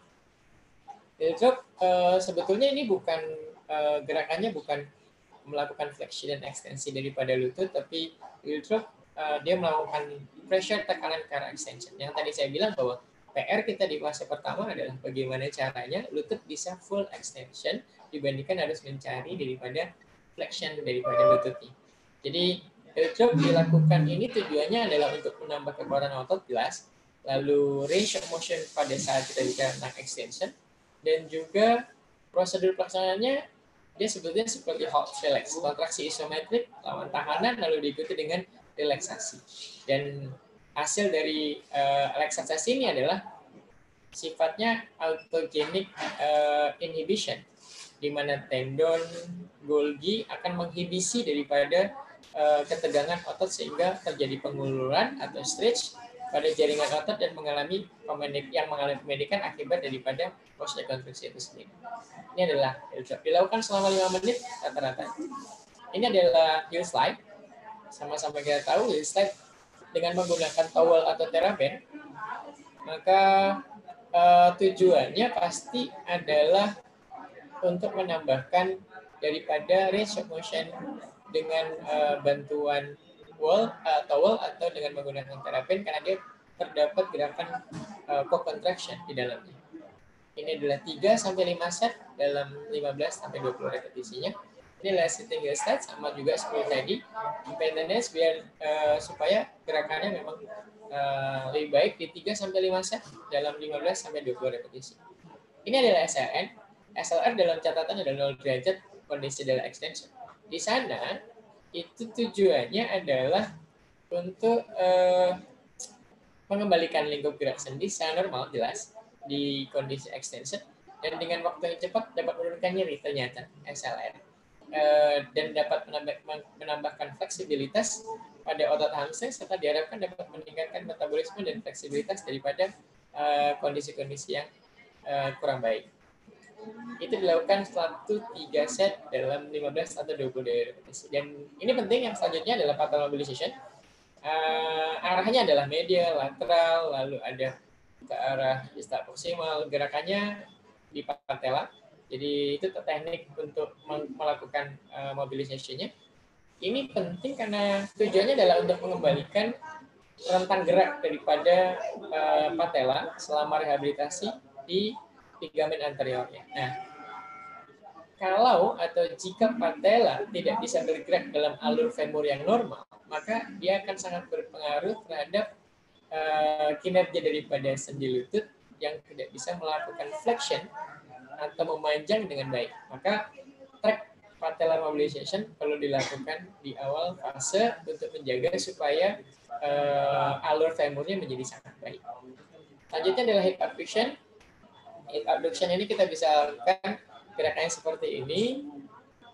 Heel drop uh, sebetulnya ini bukan uh, gerakannya bukan melakukan flexion dan ekstensi daripada lutut tapi heel drop uh, dia melakukan pressure tekanan ke arah extension. Yang tadi saya bilang bahwa PR kita di fase pertama adalah bagaimana caranya lutut bisa full extension dibandingkan harus mencari daripada flexion daripada lututnya. Jadi job dilakukan ini tujuannya adalah untuk menambah kekuatan otot jelas, lalu range of motion pada saat kita bicara tentang extension, dan juga prosedur pelaksanaannya dia sebetulnya seperti hot relax, kontraksi isometrik lawan tahanan lalu diikuti dengan relaksasi. Dan hasil dari uh, relaksasi ini adalah sifatnya autogenic uh, inhibition di mana tendon Golgi akan menghibisi daripada uh, ketegangan otot sehingga terjadi penguluran atau stretch pada jaringan otot dan mengalami pemendik yang mengalami pemendikan akibat daripada konstruksi itu sendiri. Ini adalah dilakukan selama lima menit rata-rata. Ini adalah heel slide. Sama-sama kita tahu heel slide dengan menggunakan towel atau teraben, maka uh, tujuannya pasti adalah untuk menambahkan daripada range of motion dengan uh, bantuan wall uh, towel atau dengan menggunakan terapen karena dia terdapat gerakan uh, core contraction di dalamnya. Ini adalah 3 sampai 5 set dalam 15 sampai 20 repetisinya. Ini last single state sama juga seperti tadi. Independence biar uh, supaya gerakannya memang uh, lebih baik di 3 sampai 5 set dalam 15 sampai 20 repetisi. Ini adalah SLN. SLR dalam catatan adalah 0 derajat kondisi adalah extension. Di sana itu tujuannya adalah untuk uh, mengembalikan lingkup gerak sendi secara normal jelas di kondisi extension dan dengan waktu yang cepat dapat menurunkan nyeri ternyata SLR dan dapat menambah, menambahkan fleksibilitas pada otot hamstring serta diharapkan dapat meningkatkan metabolisme dan fleksibilitas daripada eh, kondisi-kondisi yang uh, kurang baik itu dilakukan satu tiga set dalam 15 atau 20 repetisi. Dan ini penting yang selanjutnya adalah pattern mobilization. Uh, arahnya adalah medial, lateral, lalu ada ke arah distal proximal, gerakannya di patella. Jadi itu teknik untuk melakukan uh, mobilisasinya. Ini penting karena tujuannya adalah untuk mengembalikan rentang gerak daripada uh, patella selama rehabilitasi di ligamen anteriornya. Nah, kalau atau jika patella tidak bisa bergerak dalam alur femur yang normal, maka dia akan sangat berpengaruh terhadap uh, kinerja daripada sendi lutut yang tidak bisa melakukan flexion atau memanjang dengan baik. Maka track patellar mobilization perlu dilakukan di awal fase untuk menjaga supaya uh, alur femurnya menjadi sangat baik. Selanjutnya adalah hip abduction abduction ini kita bisa lakukan gerakannya seperti ini.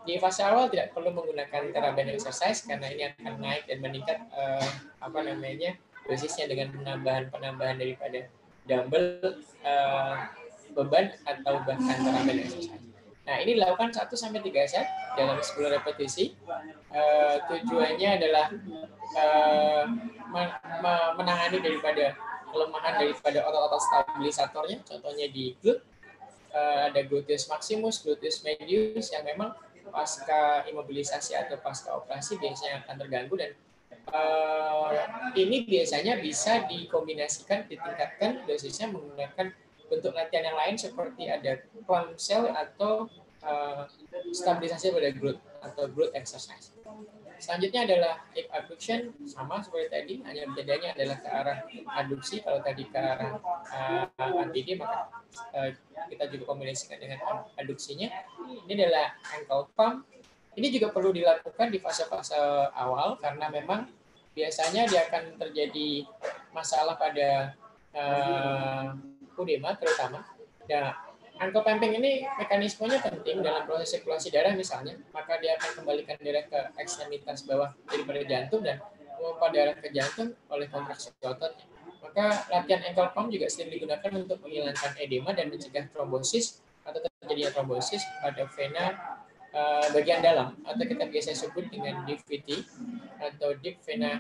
Di fase awal tidak perlu menggunakan teraband exercise karena ini akan naik dan meningkat uh, apa namanya dosisnya dengan penambahan-penambahan daripada dumbbell uh, beban atau bahkan exercise. Nah, ini dilakukan 1 sampai 3 set dalam 10 repetisi. Uh, tujuannya adalah uh, menangani daripada kelemahan daripada otot-otot stabilisatornya, contohnya di glute, uh, ada gluteus maximus, gluteus medius yang memang pasca imobilisasi atau pasca operasi biasanya akan terganggu dan uh, ini biasanya bisa dikombinasikan, ditingkatkan dosisnya menggunakan bentuk latihan yang lain seperti ada clamshell atau uh, stabilisasi pada glute atau glute exercise. Selanjutnya adalah hip abduction sama seperti tadi, hanya bedanya adalah ke arah aduksi. Kalau tadi ke arah uh, eh, ABD maka uh, kita juga kombinasikan dengan aduksinya. Ini adalah ankle pump. Ini juga perlu dilakukan di fase-fase awal karena memang biasanya dia akan terjadi masalah pada udema terutama. Nah, Ankle pumping ini mekanismenya penting dalam proses sirkulasi darah misalnya, maka dia akan kembalikan darah ke ekstremitas bawah daripada jantung dan memompa darah ke jantung oleh kontraksi ototnya. Maka latihan ankle pump juga sering digunakan untuk menghilangkan edema dan mencegah trombosis atau terjadinya trombosis pada vena uh, bagian dalam atau kita biasa sebut dengan DVT atau deep vena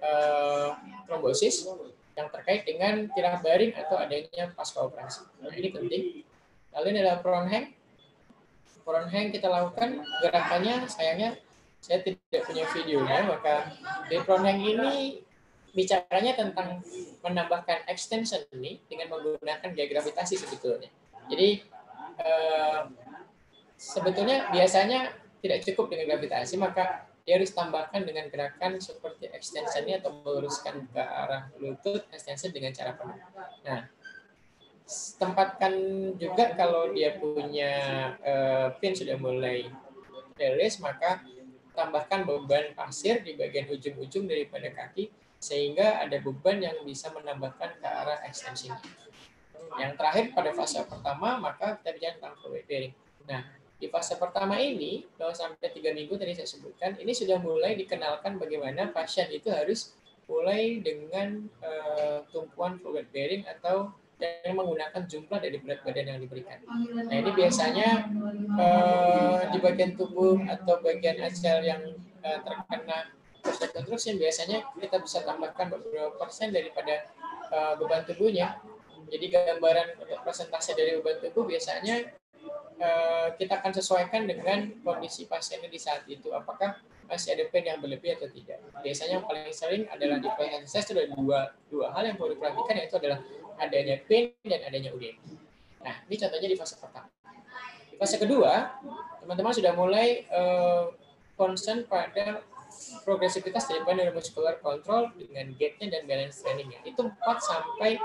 uh, trombosis yang terkait dengan tirah baring atau adanya pasca operasi. Nah, ini penting Lalu ini adalah front hang. Front hang kita lakukan gerakannya sayangnya saya tidak punya videonya maka di front hang ini bicaranya tentang menambahkan extension ini dengan menggunakan gaya gravitasi sebetulnya. Jadi eh, sebetulnya biasanya tidak cukup dengan gravitasi maka dia harus tambahkan dengan gerakan seperti extension atau meluruskan ke arah lutut extension dengan cara penuh. Nah, tempatkan juga kalau dia punya uh, pin sudah mulai release maka tambahkan beban pasir di bagian ujung-ujung daripada kaki sehingga ada beban yang bisa menambahkan ke arah ekstensi. Yang terakhir pada fase pertama maka kita bicara tentang weight bearing. Nah, di fase pertama ini 2 sampai 3 minggu tadi saya sebutkan ini sudah mulai dikenalkan bagaimana pasien itu harus mulai dengan uh, tumpuan fluid bearing atau yang menggunakan jumlah dari berat badan yang diberikan. Nah ini biasanya uh, di bagian tubuh atau bagian axial yang uh, terkena osteochondrosis biasanya kita bisa tambahkan beberapa persen daripada uh, beban tubuhnya. Jadi gambaran untuk presentasi dari beban tubuh biasanya kita akan sesuaikan dengan kondisi pasiennya di saat itu. Apakah masih ada pain yang berlebih atau tidak. Biasanya yang paling sering adalah di pain saya sudah dua, dua hal yang perlu diperhatikan yaitu adalah adanya pain dan adanya UDM. Nah, ini contohnya di fase pertama. Di fase kedua, teman-teman sudah mulai uh, pada progresivitas daripada neuromuscular control dengan gate-nya dan balance training-nya. Itu 4 sampai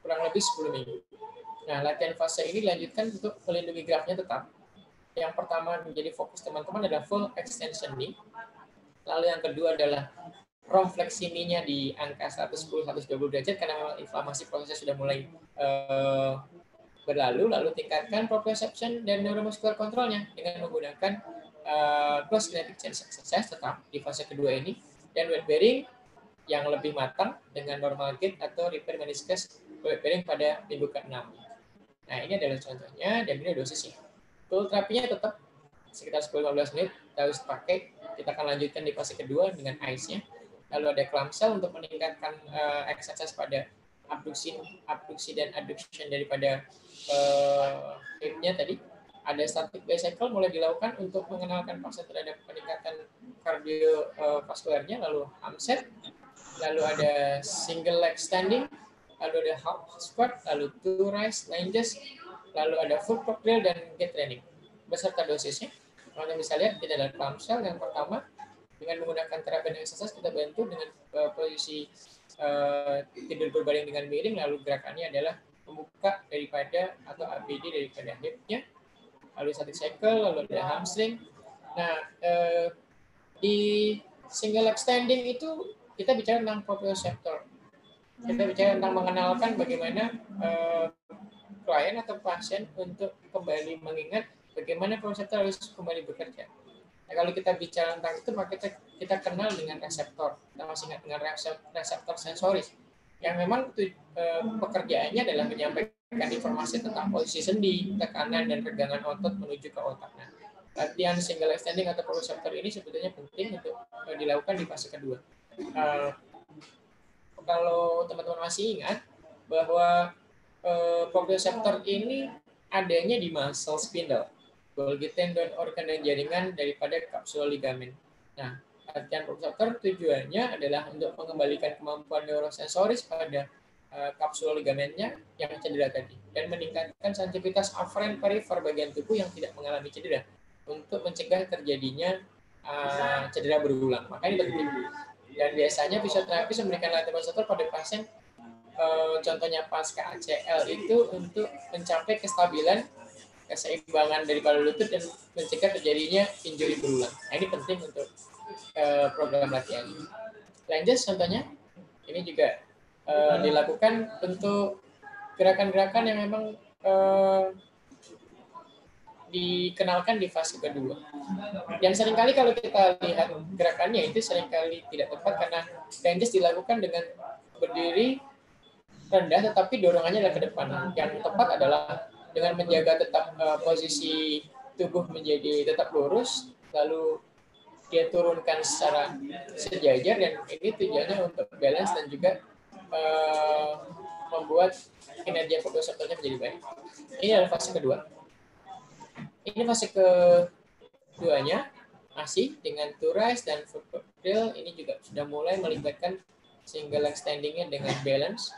kurang lebih 10 minggu. Nah, latihan fase ini dilanjutkan untuk melindungi grafnya tetap. Yang pertama menjadi fokus teman-teman adalah full extension knee. Lalu yang kedua adalah rom fleksininya di angka 110-120 derajat karena memang inflamasi prosesnya sudah mulai uh, berlalu, lalu tingkatkan proprioception dan neuromuscular controlnya dengan menggunakan uh, close kinetic change exercise tetap di fase kedua ini dan weight bearing yang lebih matang dengan normal gait atau repair meniscus weight bearing pada minggu ke-6. Nah, ini adalah contohnya dan ini dosisnya. Tool terapinya tetap sekitar 10-15 menit harus pakai. Kita akan lanjutkan di fase kedua dengan ice-nya. Lalu ada clamshell untuk meningkatkan uh, exercise pada abduksi, abduksi dan adduction daripada uh, hipnya tadi ada static bicycle mulai dilakukan untuk mengenalkan fase terhadap peningkatan kardiovaskularnya uh, lalu hamset lalu ada single leg standing lalu ada squat lalu two rise lunges lalu ada prop drill dan get training. Beserta dosisnya kalau bisa lihat kita ada clamshell yang pertama. Dengan menggunakan terapi dan exercise kita bantu dengan uh, posisi uh, tidur berbaring dengan miring lalu gerakannya adalah membuka daripada atau ABD daripada hipnya. Lalu static cycle lalu ada hamstring. Nah uh, di single extending itu kita bicara tentang proprioceptor kita bicara tentang mengenalkan bagaimana uh, klien atau pasien untuk kembali mengingat bagaimana proprioceptor harus kembali bekerja Nah, kalau kita bicara tentang itu, maka kita, kita kenal dengan reseptor. Kita masih ingat dengan reseptor, reseptor sensoris. Yang memang itu, e, pekerjaannya adalah menyampaikan informasi tentang posisi sendi, tekanan, dan regangan otot menuju ke otak. Nah, latihan single extending atau proprioceptor ini sebetulnya penting untuk e, dilakukan di fase kedua. E, kalau teman-teman masih ingat bahwa e, proprioceptor ini adanya di muscle spindle Golgi tendon, organ dan jaringan daripada kapsul ligamen. Nah, latihan proprioceptor tujuannya adalah untuk mengembalikan kemampuan neurosensoris pada uh, kapsul ligamennya yang cedera tadi dan meningkatkan sensitivitas afferent perifer bagian tubuh yang tidak mengalami cedera untuk mencegah terjadinya uh, cedera berulang. Maka ini penting. Dan biasanya fisioterapi memberikan latihan proprioceptor pada pasien uh, contohnya pasca ACL itu untuk mencapai kestabilan keseimbangan daripada lutut dan mencegah terjadinya injury berulang. Nah, ini penting untuk uh, program latihan. Lanjut contohnya, ini juga uh, dilakukan untuk gerakan-gerakan yang memang dikenalkan di fase kedua. Dan sering kali kalau kita lihat gerakannya itu sering kali tidak tepat karena ranges dilakukan dengan berdiri rendah tetapi dorongannya adalah ke depan. Yang tepat adalah dengan menjaga tetap uh, posisi tubuh menjadi tetap lurus, lalu dia turunkan secara sejajar dan ini tujuannya untuk balance dan juga uh, membuat kinerja fotosensornya menjadi baik. Ini adalah fase kedua. Ini fase keduanya masih dengan two rise dan foot drill ini juga sudah mulai melibatkan single extendingnya dengan balance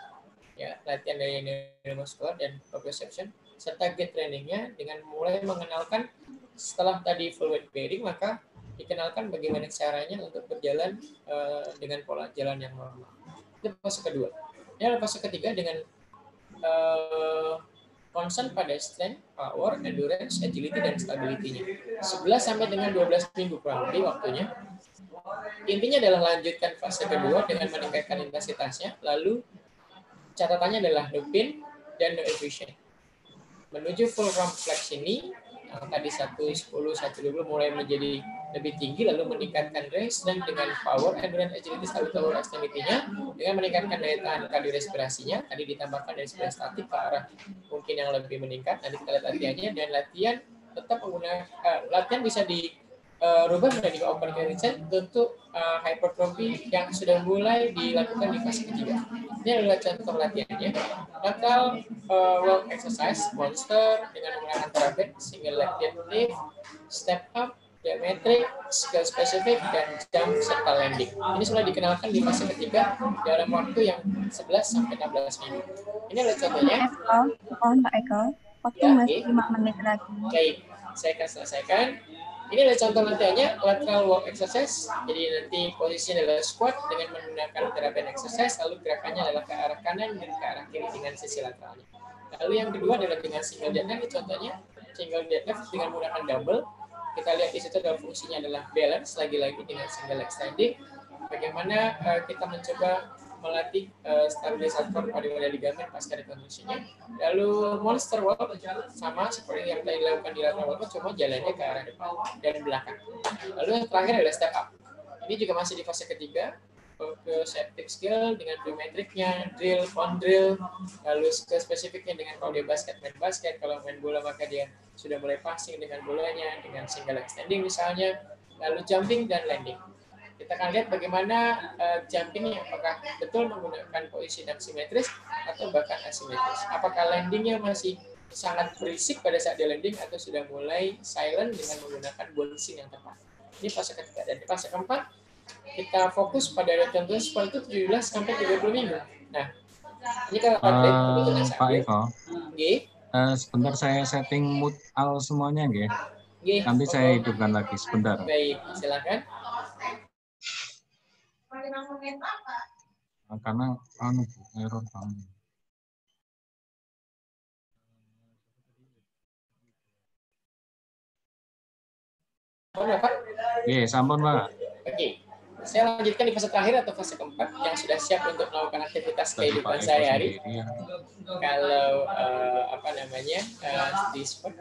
ya latihan dari neuromuscular dan proprioception serta gait trainingnya dengan mulai mengenalkan setelah tadi full weight bearing maka dikenalkan bagaimana caranya untuk berjalan uh, dengan pola jalan yang normal. Itu fase kedua. Adalah fase ketiga dengan uh, concern pada strength, power, endurance, agility, dan stability-nya. 11 sampai dengan 12 minggu kurang lebih waktunya. Intinya adalah lanjutkan fase kedua dengan meningkatkan intensitasnya, lalu catatannya adalah no pain dan no efficient menuju full round flex ini yang tadi 110 120 mulai menjadi lebih tinggi lalu meningkatkan range dan dengan power endurance agility stability power extremity-nya dengan meningkatkan daya tahan kardiorespirasinya tadi ditambahkan dari sebelah statik ke arah mungkin yang lebih meningkat nanti kita lihat latihannya dan latihan tetap menggunakan uh, latihan bisa di uh, rubah menjadi open carriage untuk uh, hypertrophy yang sudah mulai dilakukan di fase ketiga. Ini adalah contoh latihannya. Bakal uh, walk exercise, monster dengan menggunakan terapet, single leg deadlift, step up, diametrik, skill spesifik, dan jump serta landing. Ini sudah dikenalkan di fase ketiga dalam waktu yang 11 sampai 16 minggu. Ini adalah contohnya. Eko, oh Mbak Eko, waktu ya, masih 5 menit lagi. Baik. saya akan selesaikan. Ini adalah contoh latihannya lateral walk exercise. Jadi nanti posisinya adalah squat dengan menggunakan terapian exercise, lalu gerakannya adalah ke arah kanan dan ke arah kiri dengan sisi lateralnya. Lalu yang kedua adalah dengan single deadlift, ini contohnya single deadlift dengan menggunakan dumbbell. Kita lihat di situ adalah fungsinya adalah balance lagi-lagi dengan single extending. Bagaimana uh, kita mencoba melatih uh, stabilisator pada ligamen pasca rekonstruksinya. Lalu monster walk sama seperti yang tadi dilakukan di lateral walk, cuma jalannya ke arah depan dan belakang. Lalu yang terakhir adalah step up. Ini juga masih di fase ketiga, ke septic skill dengan biometriknya, drill, on drill, lalu ke spesifiknya dengan kalau dia basket, main basket, kalau main bola maka dia sudah mulai passing dengan bolanya, dengan single extending misalnya, lalu jumping dan landing. Kita akan lihat bagaimana uh, jumpingnya. Apakah betul menggunakan posisi yang simetris atau bahkan asimetris. Apakah landingnya masih sangat berisik pada saat dia landing atau sudah mulai silent dengan menggunakan bouncing yang tepat. Ini fase ketiga dan fase keempat kita fokus pada latihan seperti itu 17 sampai 30 minggu. Nah, ini kalau uh, Pak Eko. Uh, sebentar saya setting mood al semuanya, nggih. Nanti saya hidupkan lagi sebentar. Baik, silakan. Nah, karena anu error kamu. Iya, sampun, Pak. Oke. Saya lanjutkan di fase terakhir atau fase keempat yang sudah siap untuk melakukan aktivitas kehidupan sehari-hari. Ya. Kalau uh, apa namanya uh, di sport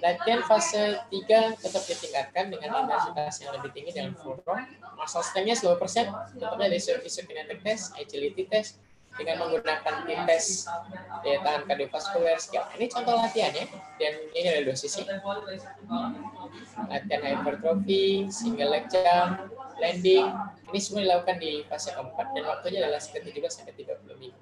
Latihan fase 3 tetap ditingkatkan dengan intensitas yang lebih tinggi dengan full row. Muscle strength-nya 10%, tentunya dari isu kinetic test, agility test, dengan menggunakan tes daya tahan kardiovaskuler skill. Ini contoh latihannya, dan ini ada dua sisi. Latihan hypertrophy, single leg jump, landing, ini semua dilakukan di fase keempat, dan waktunya adalah sekitar 17 sampai 30 minggu.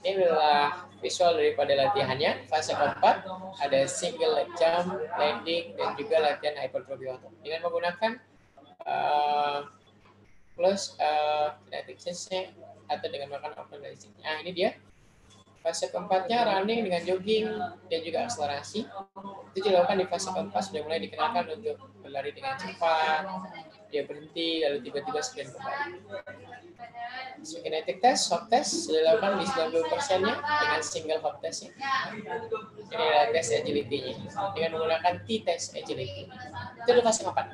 Ini adalah visual daripada latihannya. Fase keempat ada single jump, landing, dan juga latihan hypertrophy otot. Dengan menggunakan uh, plus uh, atau dengan melakukan open Nah ini dia Fase keempatnya running dengan jogging dan juga akselerasi. Itu dilakukan di fase keempat sudah mulai dikenalkan untuk berlari dengan cepat, dia berhenti lalu tiba-tiba sekian kembali. So, kinetic test, hop test dilakukan di 90 persennya dengan single hop testnya. Ini adalah tes agility-nya dengan menggunakan T-test agility. Itu di fase keempat.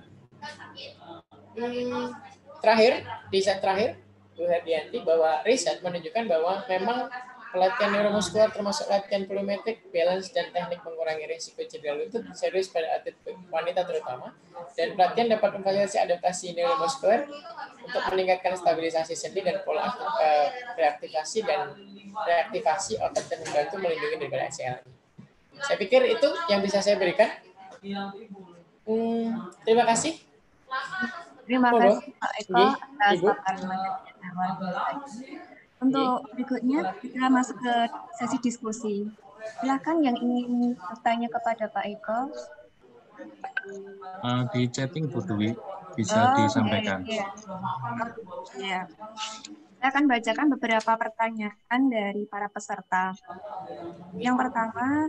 Hmm, terakhir, di set terakhir, Bu Herdianti bahwa riset menunjukkan bahwa memang pelatihan neuromuskular termasuk latihan volumetrik, balance, dan teknik mengurangi risiko cedera lutut serius pada atlet wanita terutama. Dan pelatihan dapat memfasilitasi adaptasi neuromuskular untuk meningkatkan stabilisasi sendi dan pola uh, reaktivasi dan reaktivasi otot dan membantu melindungi daripada ACL. Saya pikir itu yang bisa saya berikan. Hmm, terima kasih. Terima kasih Pak Eko atas untuk berikutnya kita masuk ke sesi diskusi. Silakan yang ingin bertanya kepada Pak Eko. Uh, di chatting Bu Dwi bisa oh, disampaikan. Iya, ya. Saya akan bacakan beberapa pertanyaan dari para peserta. Yang pertama,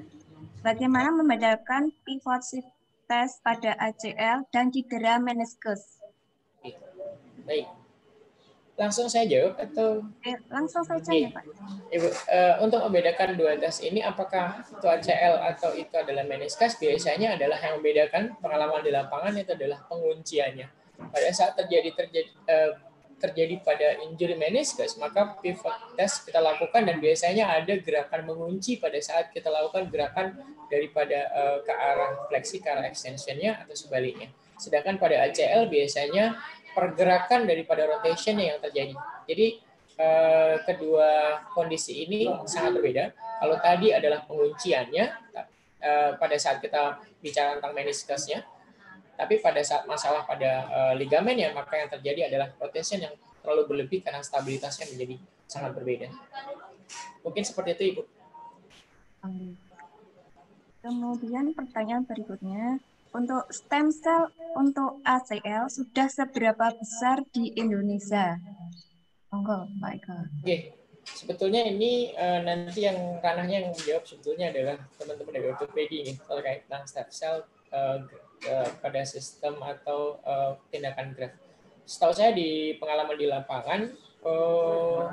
bagaimana membedakan pivot shift test pada ACL dan cedera meniskus? Baik, langsung saya jawab atau eh, langsung saja ya Pak. Ibu, uh, untuk membedakan dua tes ini apakah itu ACL atau itu adalah meniskus biasanya adalah yang membedakan pengalaman di lapangan itu adalah pengunciannya. Pada saat terjadi terjadi uh, terjadi pada injury meniskus maka pivot test kita lakukan dan biasanya ada gerakan mengunci pada saat kita lakukan gerakan daripada uh, ke arah fleksi ke arah extensionnya atau sebaliknya. Sedangkan pada ACL biasanya pergerakan daripada rotation yang terjadi. Jadi eh, kedua kondisi ini sangat berbeda. Kalau tadi adalah pengunciannya eh, pada saat kita bicara tentang meniskusnya, tapi pada saat masalah pada eh, ligamennya maka yang terjadi adalah rotation yang terlalu berlebih karena stabilitasnya menjadi sangat berbeda. Mungkin seperti itu, Ibu. Kemudian pertanyaan berikutnya, untuk stem cell untuk ACL sudah seberapa besar di Indonesia? Monggo, Pak. Oke, sebetulnya ini uh, nanti yang ranahnya yang menjawab sebetulnya adalah teman-teman dari ortopedi ini terkait tentang stem cell uh, pada sistem atau uh, tindakan graf. Setahu saya di pengalaman di lapangan, uh,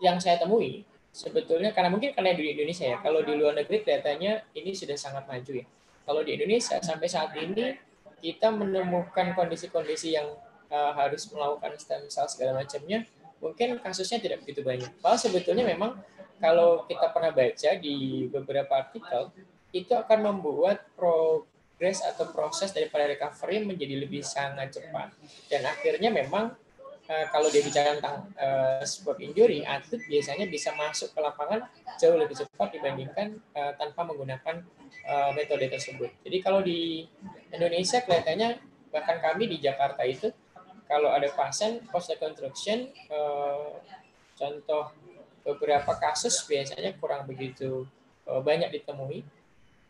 yang saya temui sebetulnya karena mungkin karena di Indonesia ya, kalau di luar negeri kelihatannya ini sudah sangat maju ya. Kalau di Indonesia sampai saat ini kita menemukan kondisi-kondisi yang uh, harus melakukan stem cell segala macamnya, mungkin kasusnya tidak begitu banyak. Padahal sebetulnya memang kalau kita pernah baca di beberapa artikel, itu akan membuat progres atau proses daripada recovery menjadi lebih sangat cepat. Dan akhirnya memang uh, kalau dia bicara tentang uh, sport injury, atlet biasanya bisa masuk ke lapangan jauh lebih cepat dibandingkan uh, tanpa menggunakan uh, metode tersebut. Jadi kalau di Indonesia kelihatannya bahkan kami di Jakarta itu kalau ada pasien post reconstruction uh, contoh beberapa kasus biasanya kurang begitu uh, banyak ditemui.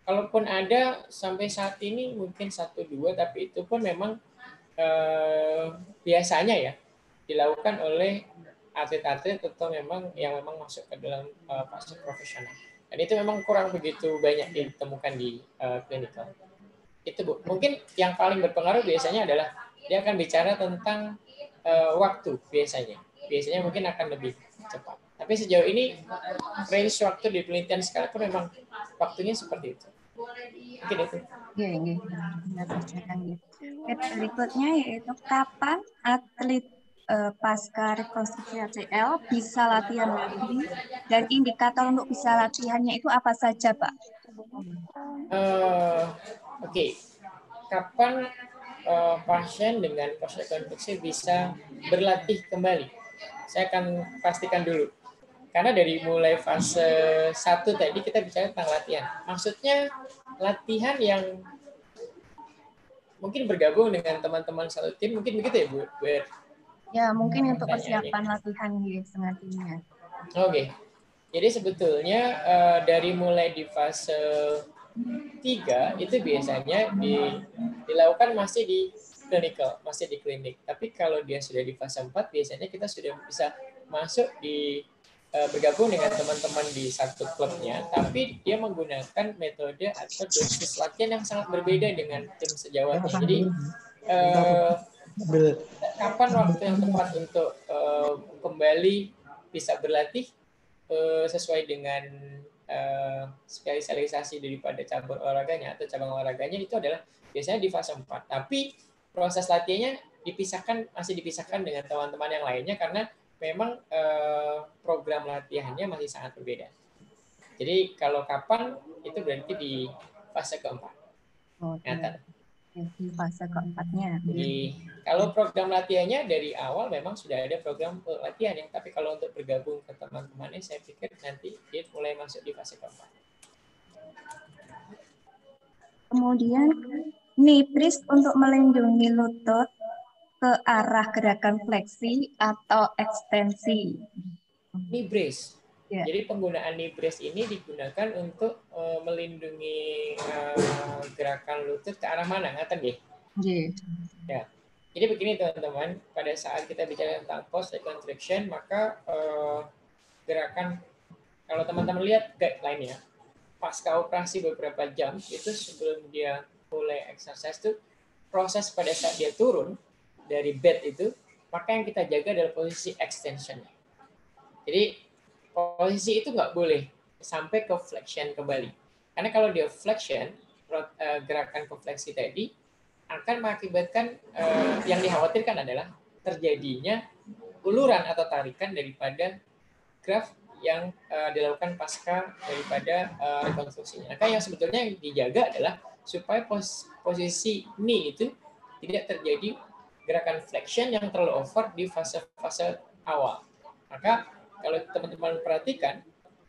Kalaupun ada sampai saat ini mungkin satu dua tapi itu pun memang uh, biasanya ya dilakukan oleh atlet-atlet atau memang yang memang masuk ke dalam uh, fase profesional. Dan itu memang kurang begitu banyak ditemukan di uh, klinikal. Itu Bu. Mungkin yang paling berpengaruh biasanya adalah dia akan bicara tentang uh, waktu biasanya. Biasanya mungkin akan lebih cepat. Tapi sejauh ini range waktu di penelitian sekalipun memang waktunya seperti itu. Mungkin itu. Iya, iya. Berikutnya yaitu kapan atlet uh, pasca rekonstruksi ACL bisa latihan lagi dan indikator untuk bisa latihannya itu apa saja, Pak? Uh, Oke, okay. kapan uh, pasien dengan post rekonstruksi bisa berlatih kembali. Saya akan pastikan dulu. Karena dari mulai fase satu tadi kita bicara tentang latihan. Maksudnya latihan yang mungkin bergabung dengan teman-teman satu tim, mungkin begitu ya? Bu ya, mungkin untuk persiapan latihan di setengah timnya. Oke. Okay. Jadi sebetulnya uh, dari mulai di fase tiga itu biasanya di, dilakukan masih di clinical, masih di klinik. Tapi kalau dia sudah di fase 4, biasanya kita sudah bisa masuk di uh, bergabung dengan teman-teman di satu klubnya, tapi dia menggunakan metode atau dosis latihan yang sangat berbeda dengan tim sejawatnya. Jadi uh, kapan waktu yang tepat untuk uh, kembali bisa berlatih uh, sesuai dengan uh, spesialisasi daripada cabang olahraganya atau cabang olahraganya itu adalah biasanya di fase 4. Tapi proses latihannya dipisahkan masih dipisahkan dengan teman-teman yang lainnya karena memang uh, program latihannya masih sangat berbeda. Jadi kalau kapan itu berarti di fase keempat. Oh, iya di fase keempatnya. Jadi kalau program latihannya dari awal memang sudah ada program latihan ya, tapi kalau untuk bergabung ke teman-temannya saya pikir nanti dia mulai masuk di fase keempat. Kemudian nipris untuk melindungi lutut ke arah gerakan fleksi atau ekstensi. Nibris. Yeah. Jadi penggunaan knee brace ini digunakan untuk uh, melindungi uh, gerakan lutut ke arah mana, ya? Yeah. Ya. Jadi begini teman-teman, pada saat kita bicara tentang post reconstruction, maka uh, gerakan kalau teman-teman lihat guideline-nya, pasca operasi beberapa jam itu sebelum dia mulai exercise itu proses pada saat dia turun dari bed itu, maka yang kita jaga adalah posisi extension. Jadi posisi itu nggak boleh sampai ke flexion kembali. Karena kalau dia flexion, eh, gerakan ke fleksi tadi akan mengakibatkan eh, yang dikhawatirkan adalah terjadinya uluran atau tarikan daripada graf yang uh, dilakukan pasca daripada uh, rekonstruksinya. Maka yang sebetulnya yang dijaga adalah supaya pos posisi knee itu tidak terjadi gerakan flexion yang terlalu over di fase-fase awal. Maka kalau teman-teman perhatikan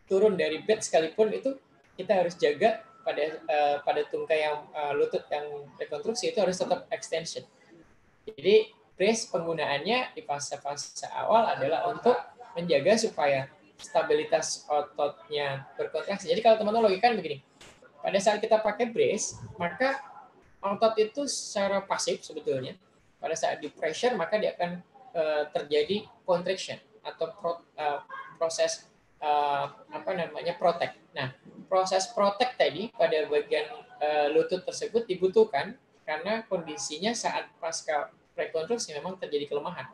turun dari bed sekalipun itu kita harus jaga pada uh, pada tungkai yang uh, lutut yang rekonstruksi itu harus tetap extension. Jadi brace penggunaannya di fase-fase awal adalah untuk menjaga supaya stabilitas ototnya berkontraksi. Jadi kalau teman-teman logika begini, pada saat kita pakai brace, maka otot itu secara pasif sebetulnya pada saat di pressure maka dia akan uh, terjadi contraction atau pro, uh, proses uh, apa namanya protect. Nah, proses protect tadi pada bagian uh, lutut tersebut dibutuhkan karena kondisinya saat pasca rekonstruksi memang terjadi kelemahan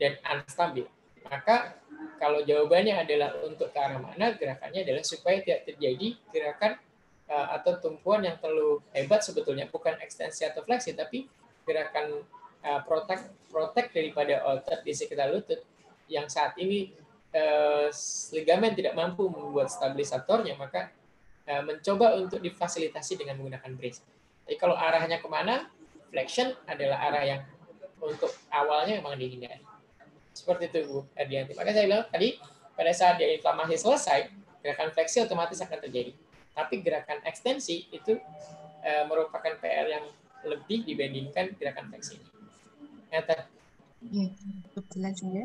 dan unstabil. Maka kalau jawabannya adalah untuk ke arah mana, gerakannya adalah supaya tidak terjadi gerakan uh, atau tumpuan yang terlalu hebat sebetulnya, bukan ekstensi atau fleksi, tapi gerakan uh, protek protek daripada otot di sekitar lutut yang saat ini uh, ligamen tidak mampu membuat stabilisatornya, maka uh, mencoba untuk difasilitasi dengan menggunakan brace. Jadi kalau arahnya ke mana, flexion adalah arah yang untuk awalnya memang dihindari. Seperti itu Bu Erdianti. Maka saya bilang tadi pada saat dia inflamasi selesai, gerakan fleksi otomatis akan terjadi. Tapi gerakan ekstensi itu uh, merupakan PR yang lebih dibandingkan gerakan fleksi. Ya, jelas ya.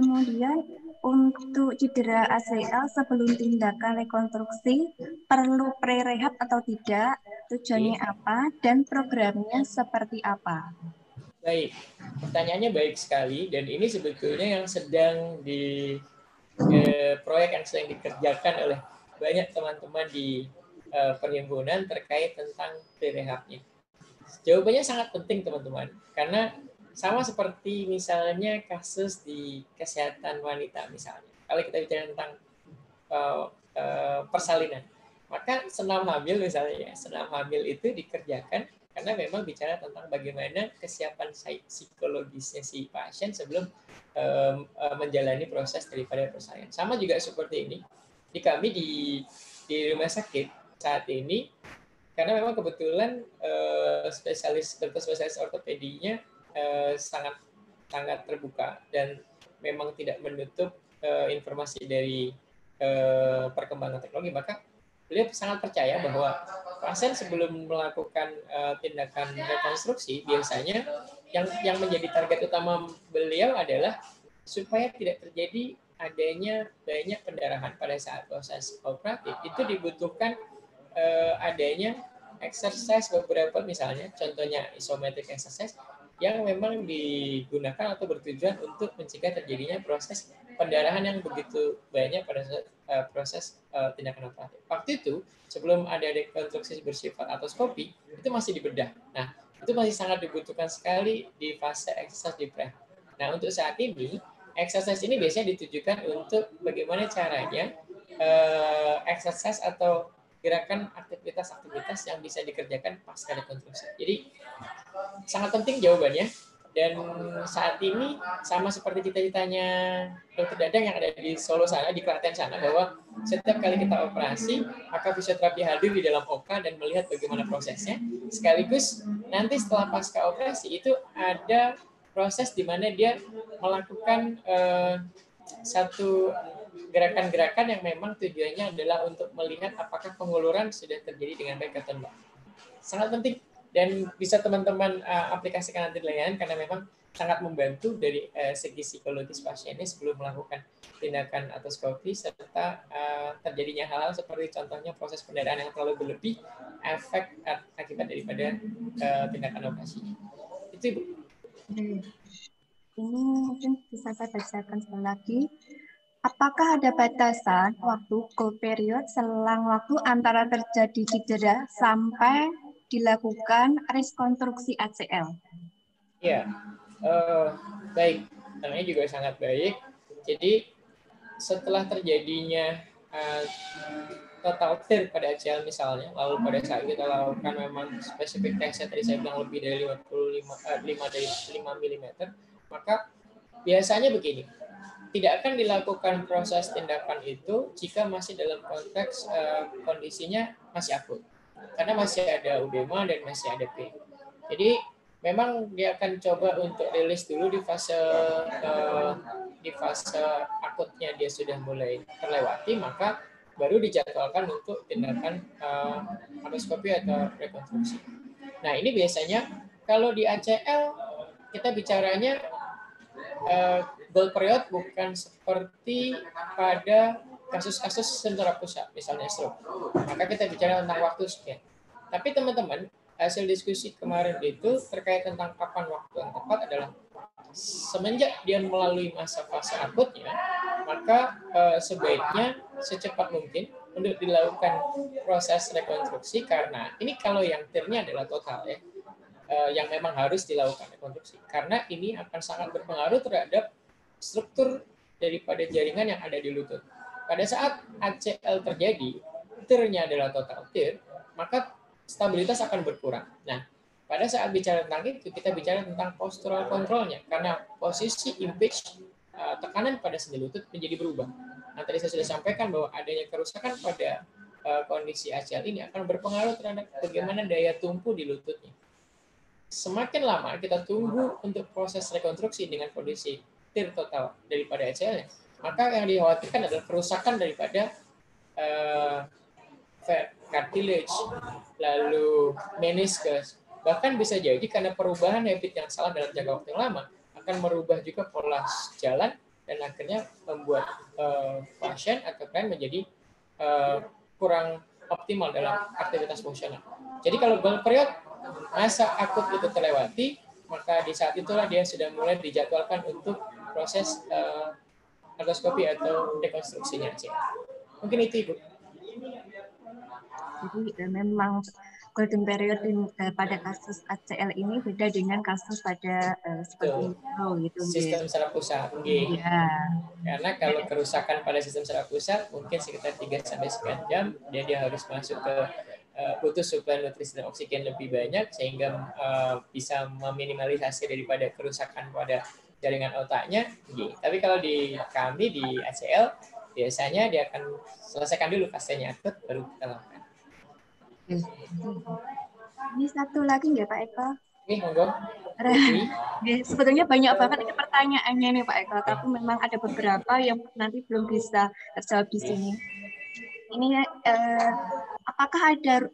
Kemudian untuk cedera ACL sebelum tindakan rekonstruksi perlu pre-rehab atau tidak? Tujuannya apa dan programnya seperti apa? Baik, pertanyaannya baik sekali dan ini sebetulnya yang sedang di eh, proyek yang sedang dikerjakan oleh banyak teman-teman di eh, perhimpunan terkait tentang pre-rehabnya. Jawabannya sangat penting teman-teman karena sama seperti misalnya kasus di kesehatan wanita misalnya. Kalau kita bicara tentang uh, uh, persalinan, maka senam hamil misalnya ya, senam hamil itu dikerjakan karena memang bicara tentang bagaimana kesiapan psikologisnya si pasien sebelum um, menjalani proses daripada persalinan. Sama juga seperti ini di kami di di rumah sakit saat ini karena memang kebetulan uh, spesialis dokter spesialis ortopedinya Eh, sangat sangat terbuka dan memang tidak menutup uh, informasi dari uh, perkembangan teknologi. Maka beliau sangat percaya bahwa pasien sebelum melakukan uh, tindakan rekonstruksi biasanya yang yang menjadi target utama beliau adalah supaya tidak terjadi adanya banyak pendarahan pada saat proses operatif. Itu dibutuhkan uh, adanya exercise beberapa misalnya contohnya isometric exercise yang memang digunakan atau bertujuan untuk mencegah terjadinya proses pendarahan yang begitu banyak pada uh, proses uh, tindakan operatif. Waktu itu sebelum ada rekonstruksi bersifat atau skopi itu masih dibedah. Nah itu masih sangat dibutuhkan sekali di fase exercise di pre. Nah untuk saat ini exercise ini biasanya ditujukan untuk bagaimana caranya uh, exercise atau gerakan aktivitas-aktivitas yang bisa dikerjakan pasca rekonstruksi. Jadi sangat penting jawabannya dan saat ini sama seperti cita-citanya dokter Dadang yang ada di Solo sana, di Klaten sana, bahwa setiap kali kita operasi, maka fisioterapi hadir di dalam OK dan melihat bagaimana prosesnya. Sekaligus nanti setelah pasca operasi itu ada proses di mana dia melakukan uh, satu gerakan-gerakan yang memang tujuannya adalah untuk melihat apakah penguluran sudah terjadi dengan baik atau tidak. Sangat penting dan bisa teman-teman uh, aplikasikan nanti layanan karena memang sangat membantu dari uh, segi psikologis pasiennya sebelum melakukan tindakan atau skopi serta uh, terjadinya hal-hal seperti contohnya proses pendarahan yang terlalu berlebih efek akibat daripada uh, tindakan operasi. Itu Ibu. Ini mungkin bisa saya bacakan sekali lagi. Apakah ada batasan waktu cool period selang waktu antara terjadi cedera sampai dilakukan rekonstruksi ACL? Ya, uh, baik. Namanya juga sangat baik. Jadi setelah terjadinya uh, total tear pada ACL misalnya, lalu pada saat kita lakukan memang spesifik tesnya tadi saya bilang lebih dari 55 uh, 5 dari 5 mm, maka biasanya begini tidak akan dilakukan proses tindakan itu jika masih dalam konteks uh, kondisinya masih akut. Karena masih ada udema dan masih ada P. Jadi memang dia akan coba untuk rilis dulu di fase uh, di fase akutnya dia sudah mulai terlewati, maka baru dijadwalkan untuk tindakan uh, endoskopi atau rekonstruksi. Nah ini biasanya kalau di ACL kita bicaranya uh, gold period bukan seperti pada kasus-kasus sentra pusat, misalnya stroke. Maka kita bicara tentang waktu sekian. Tapi teman-teman, hasil diskusi kemarin itu terkait tentang kapan waktu yang tepat adalah semenjak dia melalui masa fase akutnya, maka eh, sebaiknya secepat mungkin untuk dilakukan proses rekonstruksi karena ini kalau yang tirnya adalah total ya uh, yang memang harus dilakukan rekonstruksi karena ini akan sangat berpengaruh terhadap struktur daripada jaringan yang ada di lutut. Pada saat ACL terjadi, tirnya adalah total tir, maka stabilitas akan berkurang. Nah, pada saat bicara tentang itu, kita bicara tentang postural kontrolnya, karena posisi impinge uh, tekanan pada sendi lutut menjadi berubah. Nah, tadi saya sudah sampaikan bahwa adanya kerusakan pada uh, kondisi ACL ini akan berpengaruh terhadap bagaimana daya tumpu di lututnya. Semakin lama kita tunggu untuk proses rekonstruksi dengan kondisi tir total daripada ACL-nya, maka yang dikhawatirkan adalah kerusakan daripada uh, cartilage, lalu meniscus. Bahkan bisa jadi karena perubahan habit yang salah dalam jangka waktu yang lama akan merubah juga pola jalan dan akhirnya membuat uh, pasien atau klien menjadi uh, kurang optimal dalam aktivitas fungsional. Jadi kalau period masa akut itu terlewati, maka di saat itulah dia sudah mulai dijadwalkan untuk proses uh, artroskopi atau rekonstruksinya. Mungkin itu Ibu. Jadi uh, memang golden period in, uh, pada kasus ACL ini beda dengan kasus pada uh, seperti itu gitu. Sistem saraf pusat. Okay. Ya. Karena kalau kerusakan pada sistem saraf pusat mungkin sekitar 3 sampai sekian jam dia dia harus masuk ke uh, butuh suplai nutrisi dan oksigen lebih banyak sehingga uh, bisa meminimalisasi daripada kerusakan pada jaringan otaknya. Okay. Tapi kalau di kami di ACL biasanya dia akan selesaikan dulu fasenya akut baru kita lakukan. Ini satu lagi nggak Pak Eko? Ini monggo. Sebetulnya banyak banget ini pertanyaannya nih Pak Eko, tapi memang ada beberapa yang nanti belum bisa terjawab di sini. Ini eh, apakah ada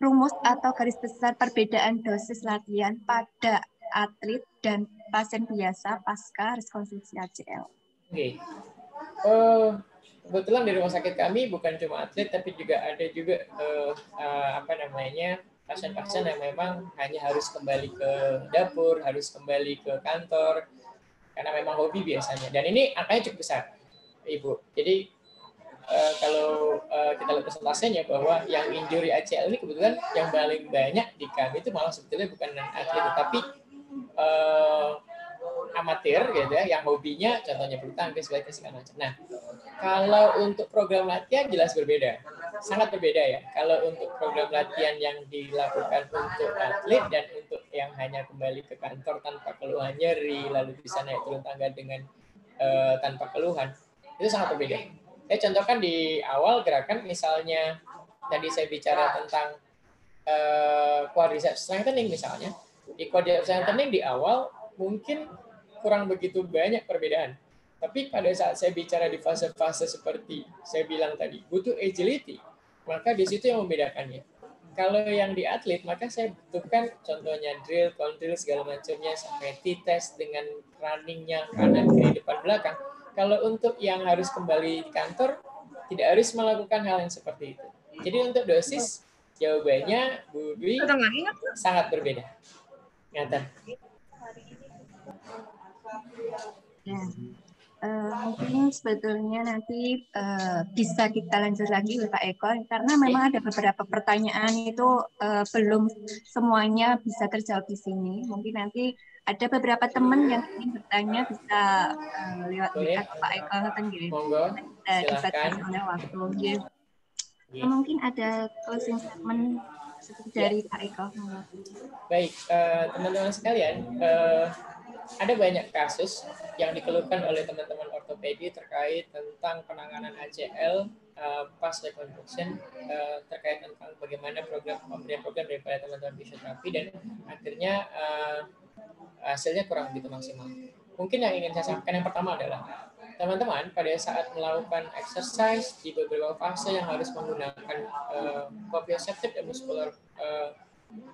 rumus atau garis besar perbedaan dosis latihan pada atlet dan pasien biasa pasca rekonstruksi ACL? Oke. Okay. Uh, kebetulan di rumah sakit kami bukan cuma atlet tapi juga ada juga uh, uh, apa namanya pasien-pasien yang memang hanya harus kembali ke dapur, harus kembali ke kantor karena memang hobi biasanya. Dan ini angkanya cukup besar, Ibu. Jadi uh, kalau uh, kita lihat presentasenya bahwa yang injury ACL ini kebetulan yang paling banyak di kami itu malah sebetulnya bukan atlet tetapi uh, amatir gitu ya, yang hobinya contohnya bulu tangkis, segala macam. Nah, kalau untuk program latihan jelas berbeda, sangat berbeda ya. Kalau untuk program latihan yang dilakukan untuk atlet dan untuk yang hanya kembali ke kantor tanpa keluhan nyeri, lalu bisa naik turun tangga dengan uh, tanpa keluhan, itu sangat berbeda. Saya contohkan di awal gerakan misalnya tadi saya bicara tentang uh, quadriceps strengthening misalnya. Di quadriceps strengthening di awal mungkin kurang begitu banyak perbedaan. Tapi pada saat saya bicara di fase-fase seperti saya bilang tadi, butuh agility, maka di situ yang membedakannya. Kalau yang di atlet, maka saya butuhkan contohnya drill, counter, segala macamnya, sampai T-test dengan runningnya kanan, kiri, depan, belakang. Kalau untuk yang harus kembali di kantor, tidak harus melakukan hal yang seperti itu. Jadi untuk dosis, jawabannya Bu Dwi sangat berbeda. Ya. Uh, mungkin sebetulnya nanti uh, bisa kita lanjut lagi Pak Eko karena memang ada beberapa pertanyaan itu uh, belum semuanya bisa terjawab di sini. Mungkin nanti ada beberapa teman yang ingin bertanya bisa uh, lewat WA Pak Eko kan gitu. Kita oleh waktu. Ya. Mungkin ada closing statement dari Pak Eko. Baik, teman-teman uh, sekalian. Uh, ada banyak kasus yang dikeluhkan oleh teman-teman ortopedi terkait tentang penanganan ACL uh, pas reconstruction uh, terkait tentang bagaimana program pemberian program daripada teman-teman fisioterapi dan akhirnya uh, hasilnya kurang begitu maksimal. Mungkin yang ingin saya sampaikan yang pertama adalah teman-teman pada saat melakukan exercise di beberapa fase yang harus menggunakan uh, dan muscular uh,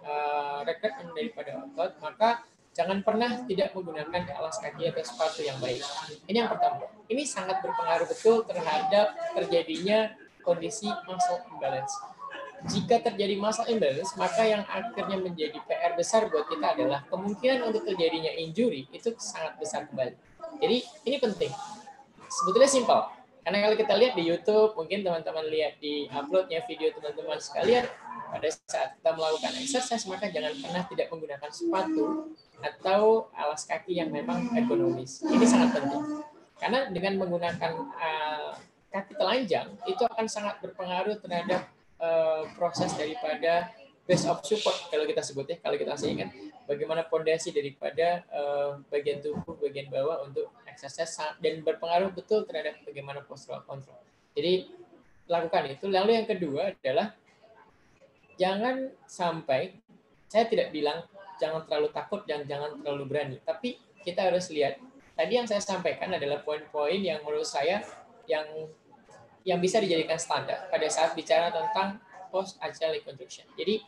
uh, recruitment daripada otot, maka Jangan pernah tidak menggunakan alas kaki atau sepatu yang baik. Ini yang pertama. Ini sangat berpengaruh betul terhadap terjadinya kondisi muscle imbalance. Jika terjadi muscle imbalance, maka yang akhirnya menjadi PR besar buat kita adalah kemungkinan untuk terjadinya injury itu sangat besar kembali. Jadi ini penting. Sebetulnya simpel. Karena kalau kita lihat di YouTube, mungkin teman-teman lihat di uploadnya video teman-teman sekalian, pada saat kita melakukan exercise, maka jangan pernah tidak menggunakan sepatu atau alas kaki yang memang ergonomis. Ini sangat penting. Karena dengan menggunakan uh, kaki telanjang, itu akan sangat berpengaruh terhadap uh, proses daripada base of support kalau kita sebut ya, kalau kita masih ingat bagaimana pondasi daripada uh, bagian tubuh bagian bawah untuk exercise dan berpengaruh betul terhadap bagaimana postural control. Jadi lakukan itu. Lalu yang kedua adalah jangan sampai saya tidak bilang jangan terlalu takut dan jangan terlalu berani, tapi kita harus lihat tadi yang saya sampaikan adalah poin-poin yang menurut saya yang yang bisa dijadikan standar pada saat bicara tentang post agile reconstruction. Jadi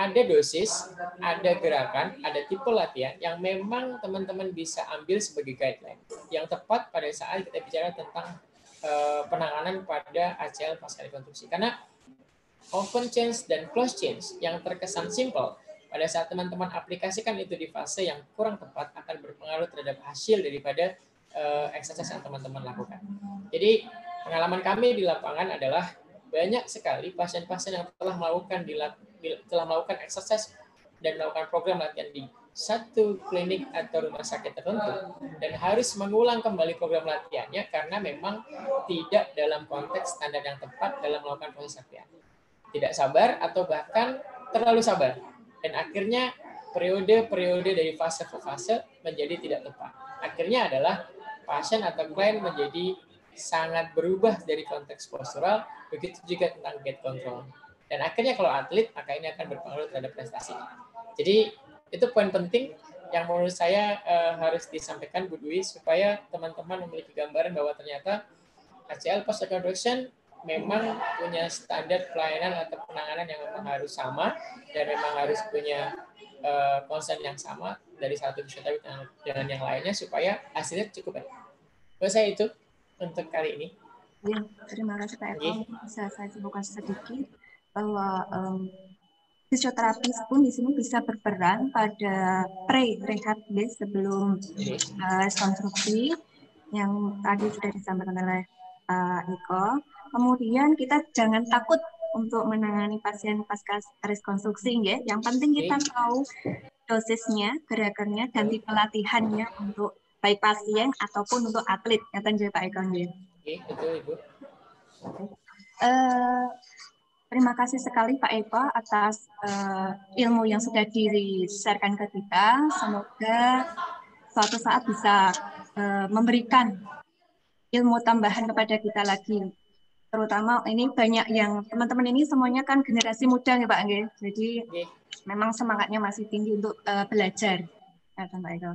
ada dosis, ada gerakan, ada tipe latihan yang memang teman-teman bisa ambil sebagai guideline yang tepat pada saat kita bicara tentang uh, penanganan pada ACL pasca rekonstruksi. Karena open change dan close change yang terkesan simple pada saat teman-teman aplikasikan itu di fase yang kurang tepat akan berpengaruh terhadap hasil daripada uh, exercise yang teman-teman lakukan. Jadi pengalaman kami di lapangan adalah banyak sekali pasien-pasien yang telah melakukan di telah melakukan exercise dan melakukan program latihan di satu klinik atau rumah sakit tertentu dan harus mengulang kembali program latihannya karena memang tidak dalam konteks standar yang tepat dalam melakukan proses latihan. Tidak sabar atau bahkan terlalu sabar dan akhirnya periode-periode dari fase ke fase menjadi tidak tepat. Akhirnya adalah pasien atau klien menjadi sangat berubah dari konteks postural, begitu juga tentang gate control. Dan akhirnya kalau atlet, maka ini akan berpengaruh terhadap prestasi. Jadi itu poin penting yang menurut saya uh, harus disampaikan Bu Dwi supaya teman-teman memiliki gambaran bahwa ternyata ACL post reconstruction memang punya standar pelayanan atau penanganan yang memang harus sama dan memang harus punya uh, concern yang sama dari satu fisioterapi dengan yang lainnya supaya hasilnya cukup baik. Buat saya itu untuk kali ini. Ya, terima kasih Pak Eko. Bisa saya sebutkan sedikit bahwa um, fisioterapis pun di sini bisa berperan pada pre-rehab sebelum uh, konstruksi yang tadi sudah disampaikan oleh uh, Iko. Kemudian kita jangan takut untuk menangani pasien pasca rekonstruksi ya. Yang penting kita tahu dosisnya, gerakannya, dan tipe latihannya untuk baik pasien ataupun untuk atlet. Ya, Pak Eko. Oke, betul Ibu. Uh, Terima kasih sekali Pak Eko atas uh, ilmu yang sudah di-sharekan ke kita. Semoga suatu saat bisa uh, memberikan ilmu tambahan kepada kita lagi. Terutama ini banyak yang teman-teman ini semuanya kan generasi muda ya Pak Angge. Jadi okay. memang semangatnya masih tinggi untuk uh, belajar. Ya, Pak Eko.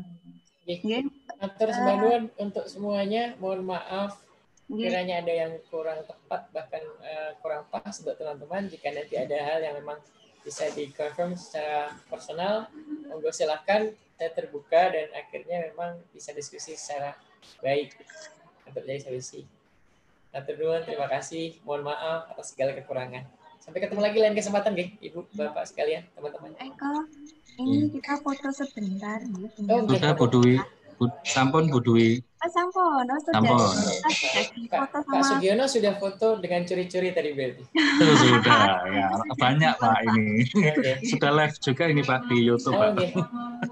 Okay. Atur uh, untuk semuanya. Mohon maaf. Kiranya ada yang kurang tepat bahkan uh, kurang pas untuk teman-teman jika nanti ada hal yang memang bisa di confirm secara personal monggo silahkan saya terbuka dan akhirnya memang bisa diskusi secara baik untuk jadi solusi. Nah, terima kasih. Mohon maaf atas segala kekurangan. Sampai ketemu lagi lain kesempatan, gih, Ibu, Bapak sekalian, teman-teman. Eko, ini kita foto sebentar. Oh, kita foto sampun Bu Dwi. Oh, sampun. Oh, sudah. Sampun. Foto sama... Pak Sugiono sudah foto dengan curi-curi tadi berarti. sudah, ya. Banyak Pak ini. sudah live juga ini Pak di YouTube. Oh, okay.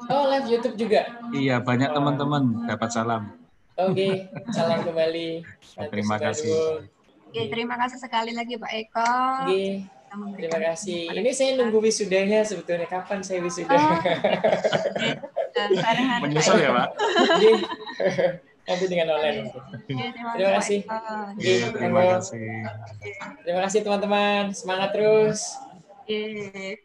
oh live YouTube juga? Iya, banyak teman-teman dapat salam. Oke, okay. salam kembali. Nanti terima kasih. Oke, terima kasih sekali lagi Pak Eko. Oke. Terima kasih. Ini saya nunggu wisudanya sebetulnya kapan saya wisuda. Oh. Menyesal ya Pak. Nanti dengan online. Terima kasih. Terima kasih. Terima kasih teman-teman. Semangat terus. Oke.